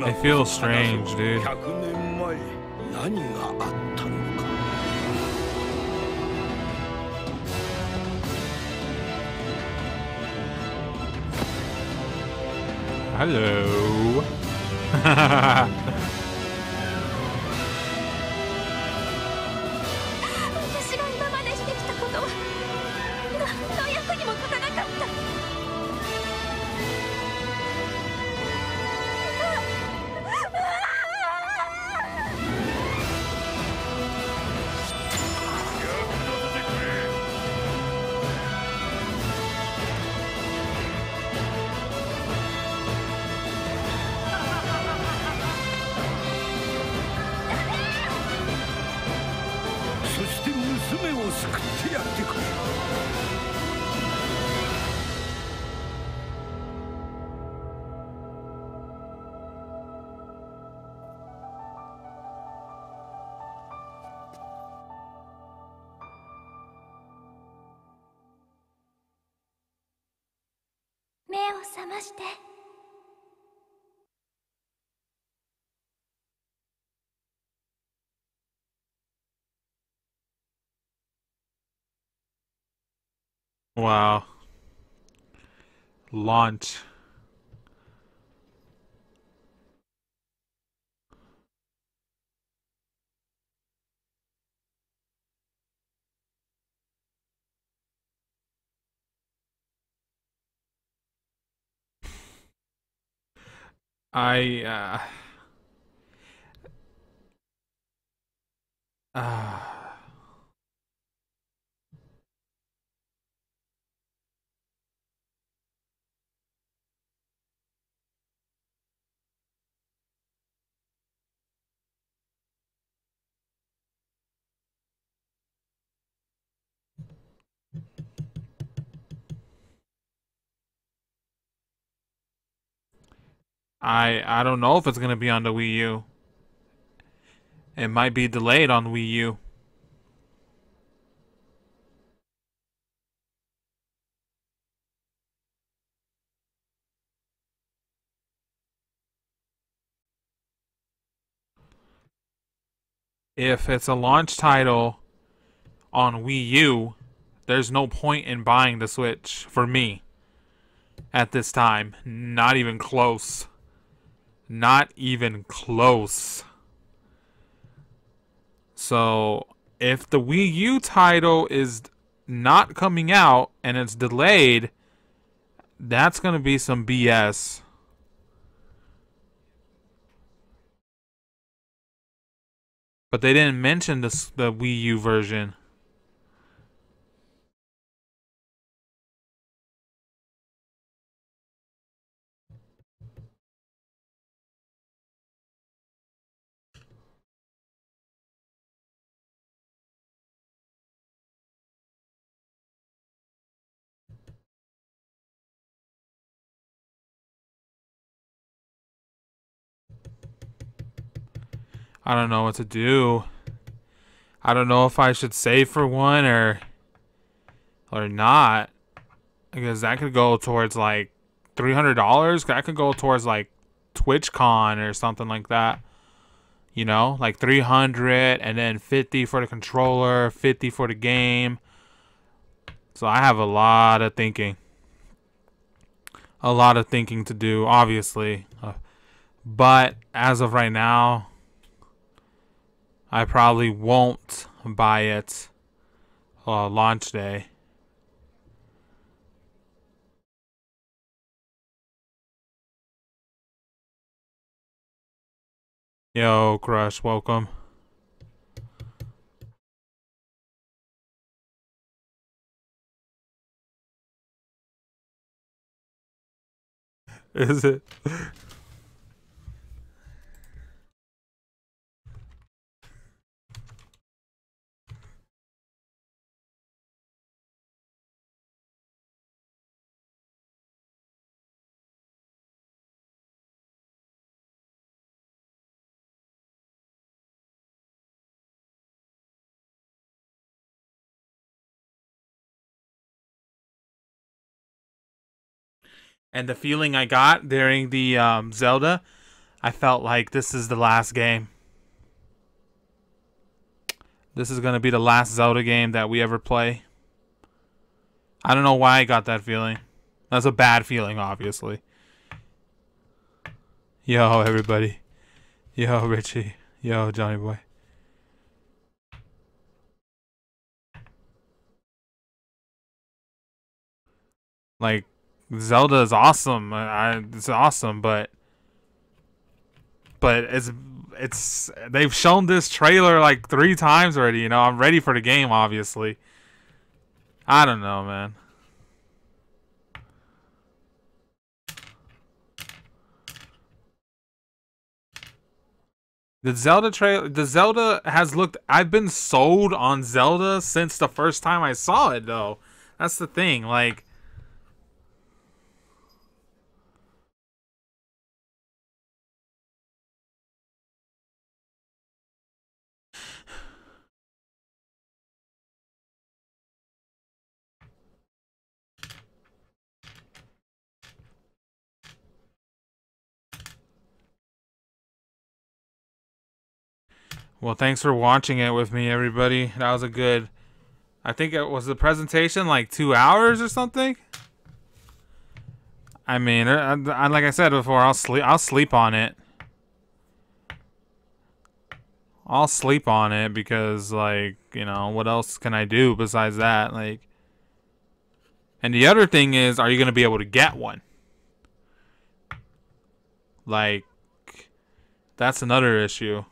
I feel strange, dude. Hello. [LAUGHS] Wow. Launch. I uh [SIGHS] uh I I don't know if it's gonna be on the Wii U. It might be delayed on Wii U. If it's a launch title on Wii U, there's no point in buying the Switch for me at this time. Not even close. Not even close. So, if the Wii U title is not coming out and it's delayed, that's going to be some BS. But they didn't mention this, the Wii U version. I don't know what to do. I don't know if I should save for one or or not. Because that could go towards like three hundred dollars. That could go towards like TwitchCon or something like that. You know, like three hundred and then fifty for the controller, fifty for the game. So I have a lot of thinking. A lot of thinking to do, obviously. Uh, but as of right now, I probably won't buy it uh, launch day. Yo, Crush, welcome. [LAUGHS] Is it? And the feeling I got during the um, Zelda, I felt like this is the last game. This is going to be the last Zelda game that we ever play. I don't know why I got that feeling. That's a bad feeling, obviously. Yo, everybody. Yo, Richie. Yo, Johnny Boy. Like, Zelda is awesome. I, it's awesome, but but it's it's they've shown this trailer like three times already. You know, I'm ready for the game. Obviously, I don't know, man. The Zelda trailer, the Zelda has looked. I've been sold on Zelda since the first time I saw it, though. That's the thing. Like, Well, thanks for watching it with me, everybody. That was a good. I think it was the presentation like two hours or something. I mean, uh, uh, I, I, like I said before, I'll sleep. I'll sleep on it. I'll sleep on it because, like, you know, what else can I do besides that? Like, and the other thing is, are you gonna be able to get one? Like, that's another issue.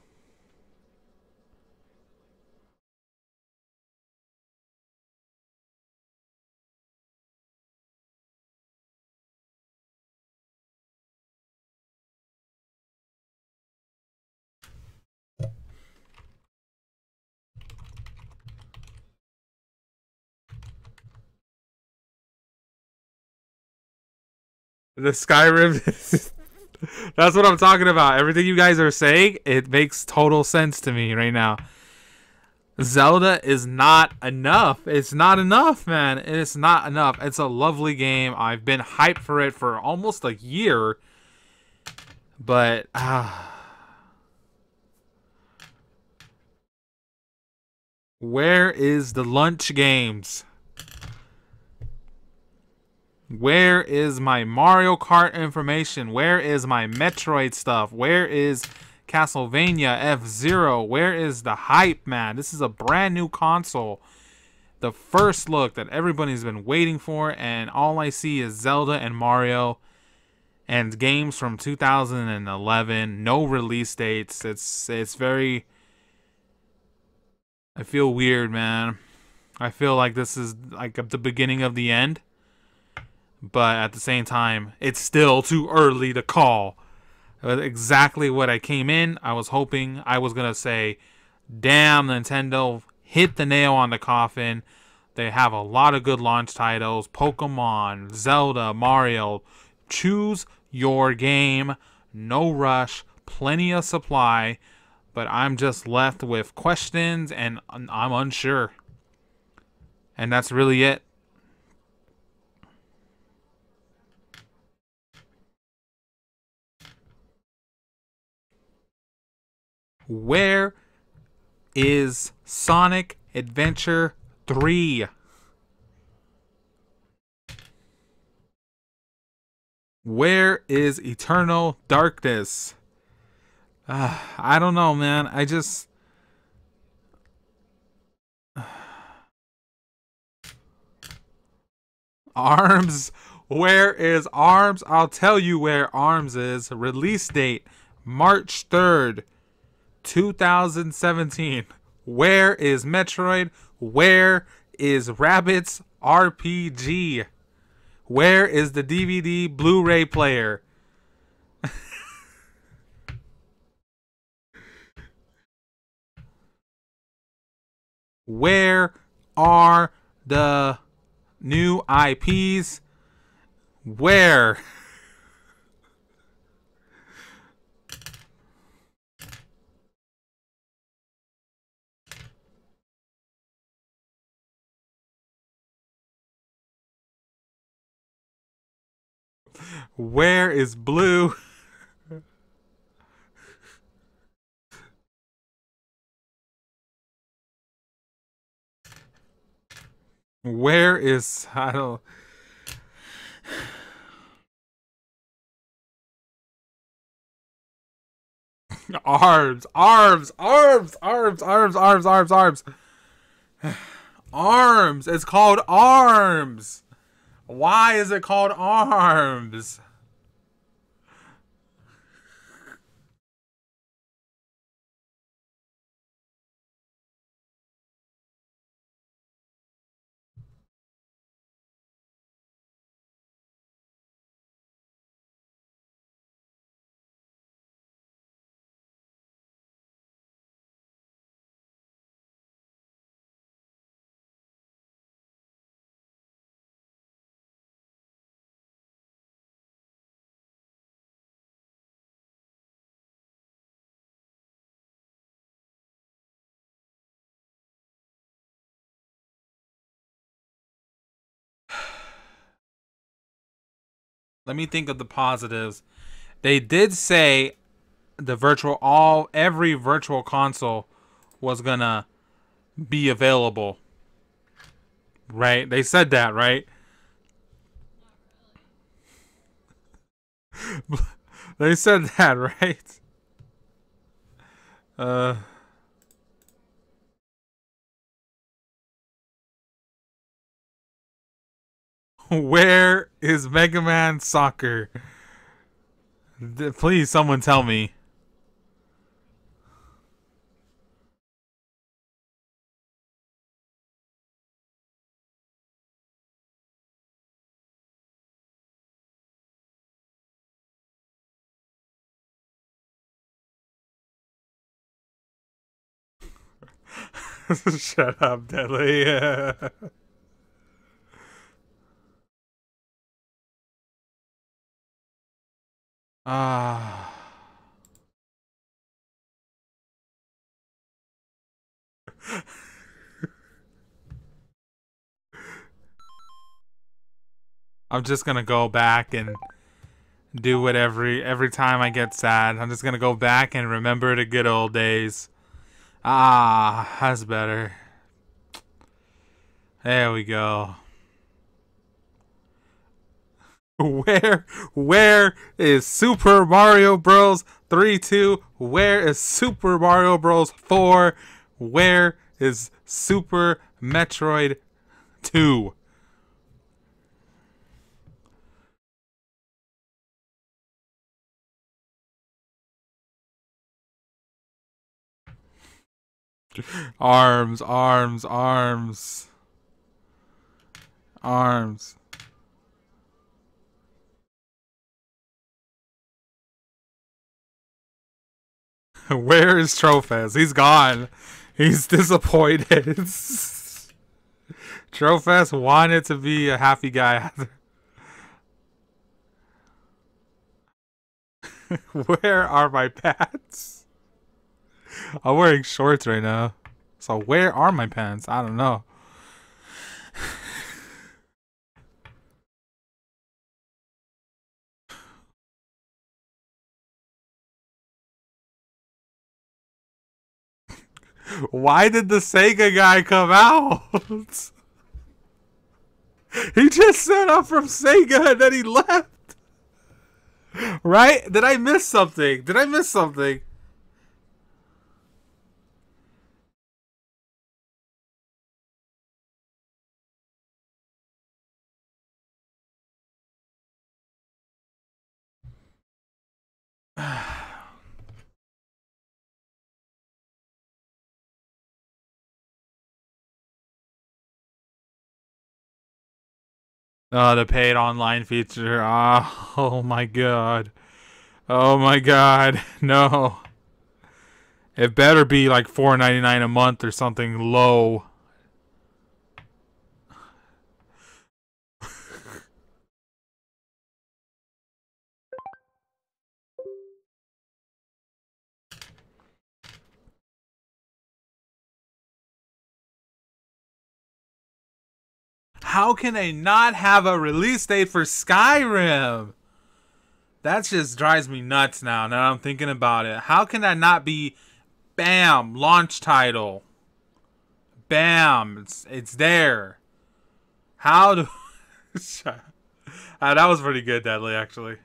The Skyrim. [LAUGHS] That's what I'm talking about. Everything you guys are saying, it makes total sense to me right now. Zelda is not enough. It's not enough, man. It's not enough. It's a lovely game. I've been hyped for it for almost a year. But uh, [SIGHS] where is the lunch games? Where is my Mario Kart information? Where is my Metroid stuff? Where is Castlevania F-Zero? Where is the hype, man? This is a brand new console. The first look that everybody's been waiting for, and all I see is Zelda and Mario and games from 2011. No release dates. It's it's very I feel weird, man. I feel like this is like the beginning of the end but at the same time, it's still too early to call. Uh, exactly what I came in. I was hoping I was gonna say, "Damn, Nintendo hit the nail on the coffin." They have a lot of good launch titles: Pokemon, Zelda, Mario. Choose your game. No rush. Plenty of supply. But I'm just left with questions and I'm unsure. And that's really it. Where is Sonic Adventure 3? Where is Eternal Darkness? Uh, I don't know, man. I just. Arms. Where is Arms? I'll tell you where Arms is. Release date March 3rd. 2017. Where is Metroid? Where is Rabbids RPG? Where is the DVD Blu ray player? Where are the new IPs? Where? Where is blue? Where is I don't arms, arms, arms, arms, arms, arms, arms, arms. [SIGHS] Arms. It's called arms. Why is it called arms? Let me think of the positives. They did say the virtual all every virtual console was gonna be available. Right? They said that, right? [LAUGHS] they said that, [LAUGHS] right? Uh [LAUGHS] Where is Mega Man Soccer? Please, someone tell me. [LAUGHS] Shut up, Deadly. [LAUGHS] Ah. I'm just gonna go back and do it every every time I get sad. I'm just gonna go back and remember the good old days. Ah, that's better. There we go. Where where is Super Mario Bros 3 2? Where is Super Mario Bros 4? Where is Super Metroid 2? Arms, arms, arms. Arms. [LAUGHS] Where is Trophas? He's gone. He's [LAUGHS] disappointed. Trophas wanted to be a happy guy. [LAUGHS] Where are my pants? I'm wearing shorts right now. So where are my pants? I don't know. Why did the Sega guy come out? [LAUGHS] he just set up from Sega and then he left. Right? Did I miss something? Did I miss something? [SIGHS] [SIGHS] Oh, the paid online feature. Ah, [LAUGHS] oh my god. Oh my god. [LAUGHS] No. It better be like four ninety nine a month or something low. How can they not have a release date for Skyrim? That just drives me nuts now. Now I'm thinking about it. How can that not be bam launch title? Bam, it's it's there. How do? [LAUGHS] Ah, that was pretty good, Deadly. Actually.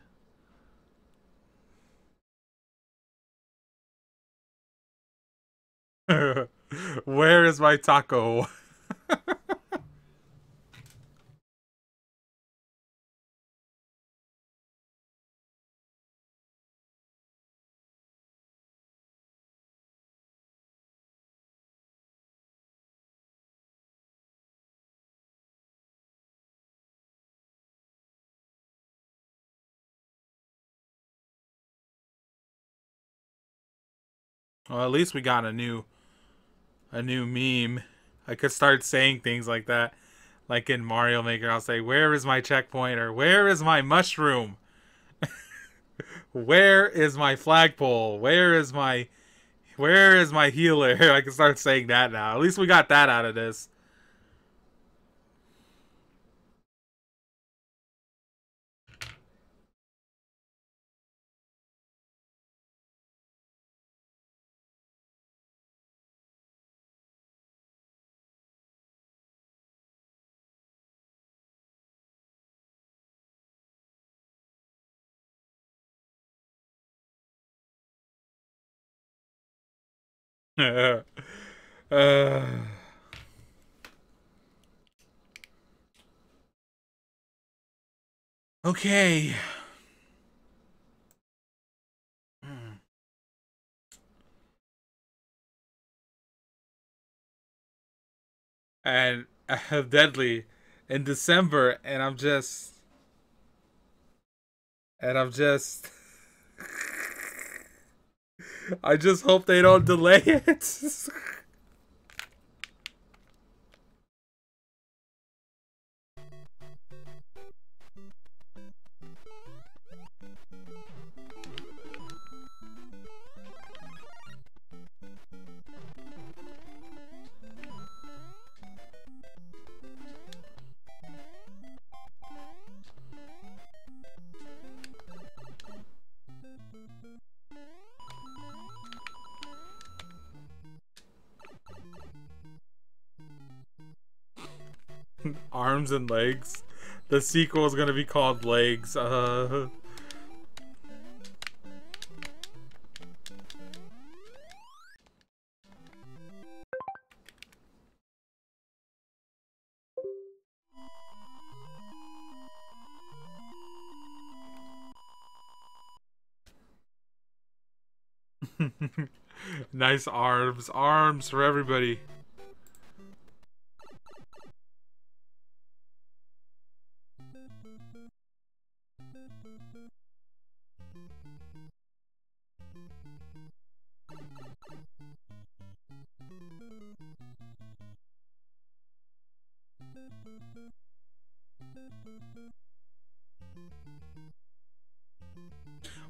[LAUGHS] Where is my taco? [LAUGHS] Well, at least we got a new a new meme. I could start saying things like that. Like in Mario Maker, I'll say, Where is my checkpoint? or Where is my mushroom? [LAUGHS] Where is my flagpole? Where is my where is my healer? [LAUGHS] I can start saying that now. At least we got that out of this. Uh, [LAUGHS] okay. And I have Deadly in December, and I'm just. And I'm just. [LAUGHS] I just hope they don't delay it. [LAUGHS] Arms and legs. The sequel is gonna be called Legs. Uh. [LAUGHS] nice arms. Arms for everybody.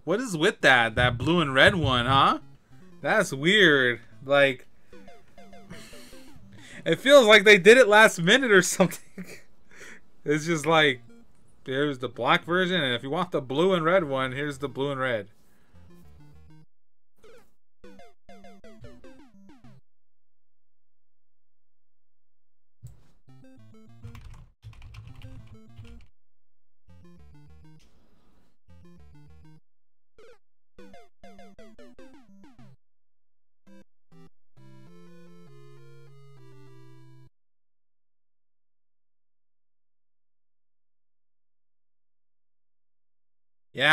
What is with that? That blue and red one, huh? That's weird. Like, it feels like they did it last minute or [LAUGHS] something. It's just like, here's the black version, and if you want the blue and red one, here's the blue and red.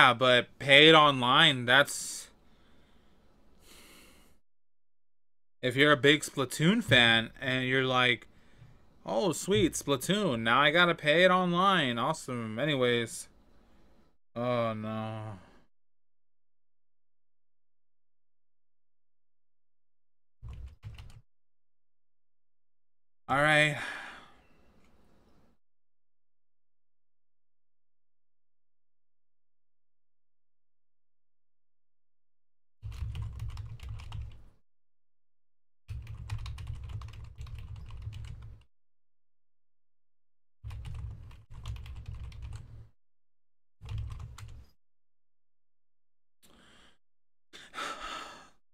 Yeah, but pay it online, that's... If you're a big Splatoon fan and you're like, oh, sweet, Splatoon, now I gotta pay it online. Awesome. Anyways. Oh, no. Alright.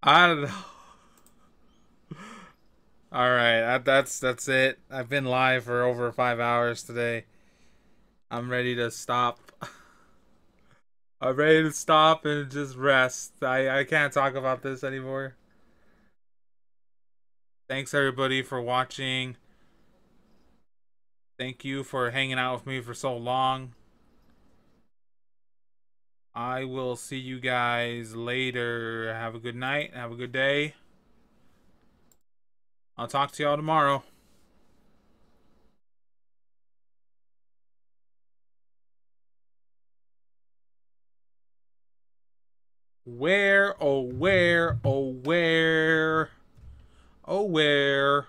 I don't know. All right, that, that's that's it. I've been live for over five hours today. I'm ready to stop. I'm ready to stop and just rest. I I can't talk about this anymore. Thanks everybody for watching. Thank you for hanging out with me for so long. I will see you guys later. Have a good night. Have a good day. I'll talk to y'all tomorrow. Where, oh, where, oh, where, oh, where.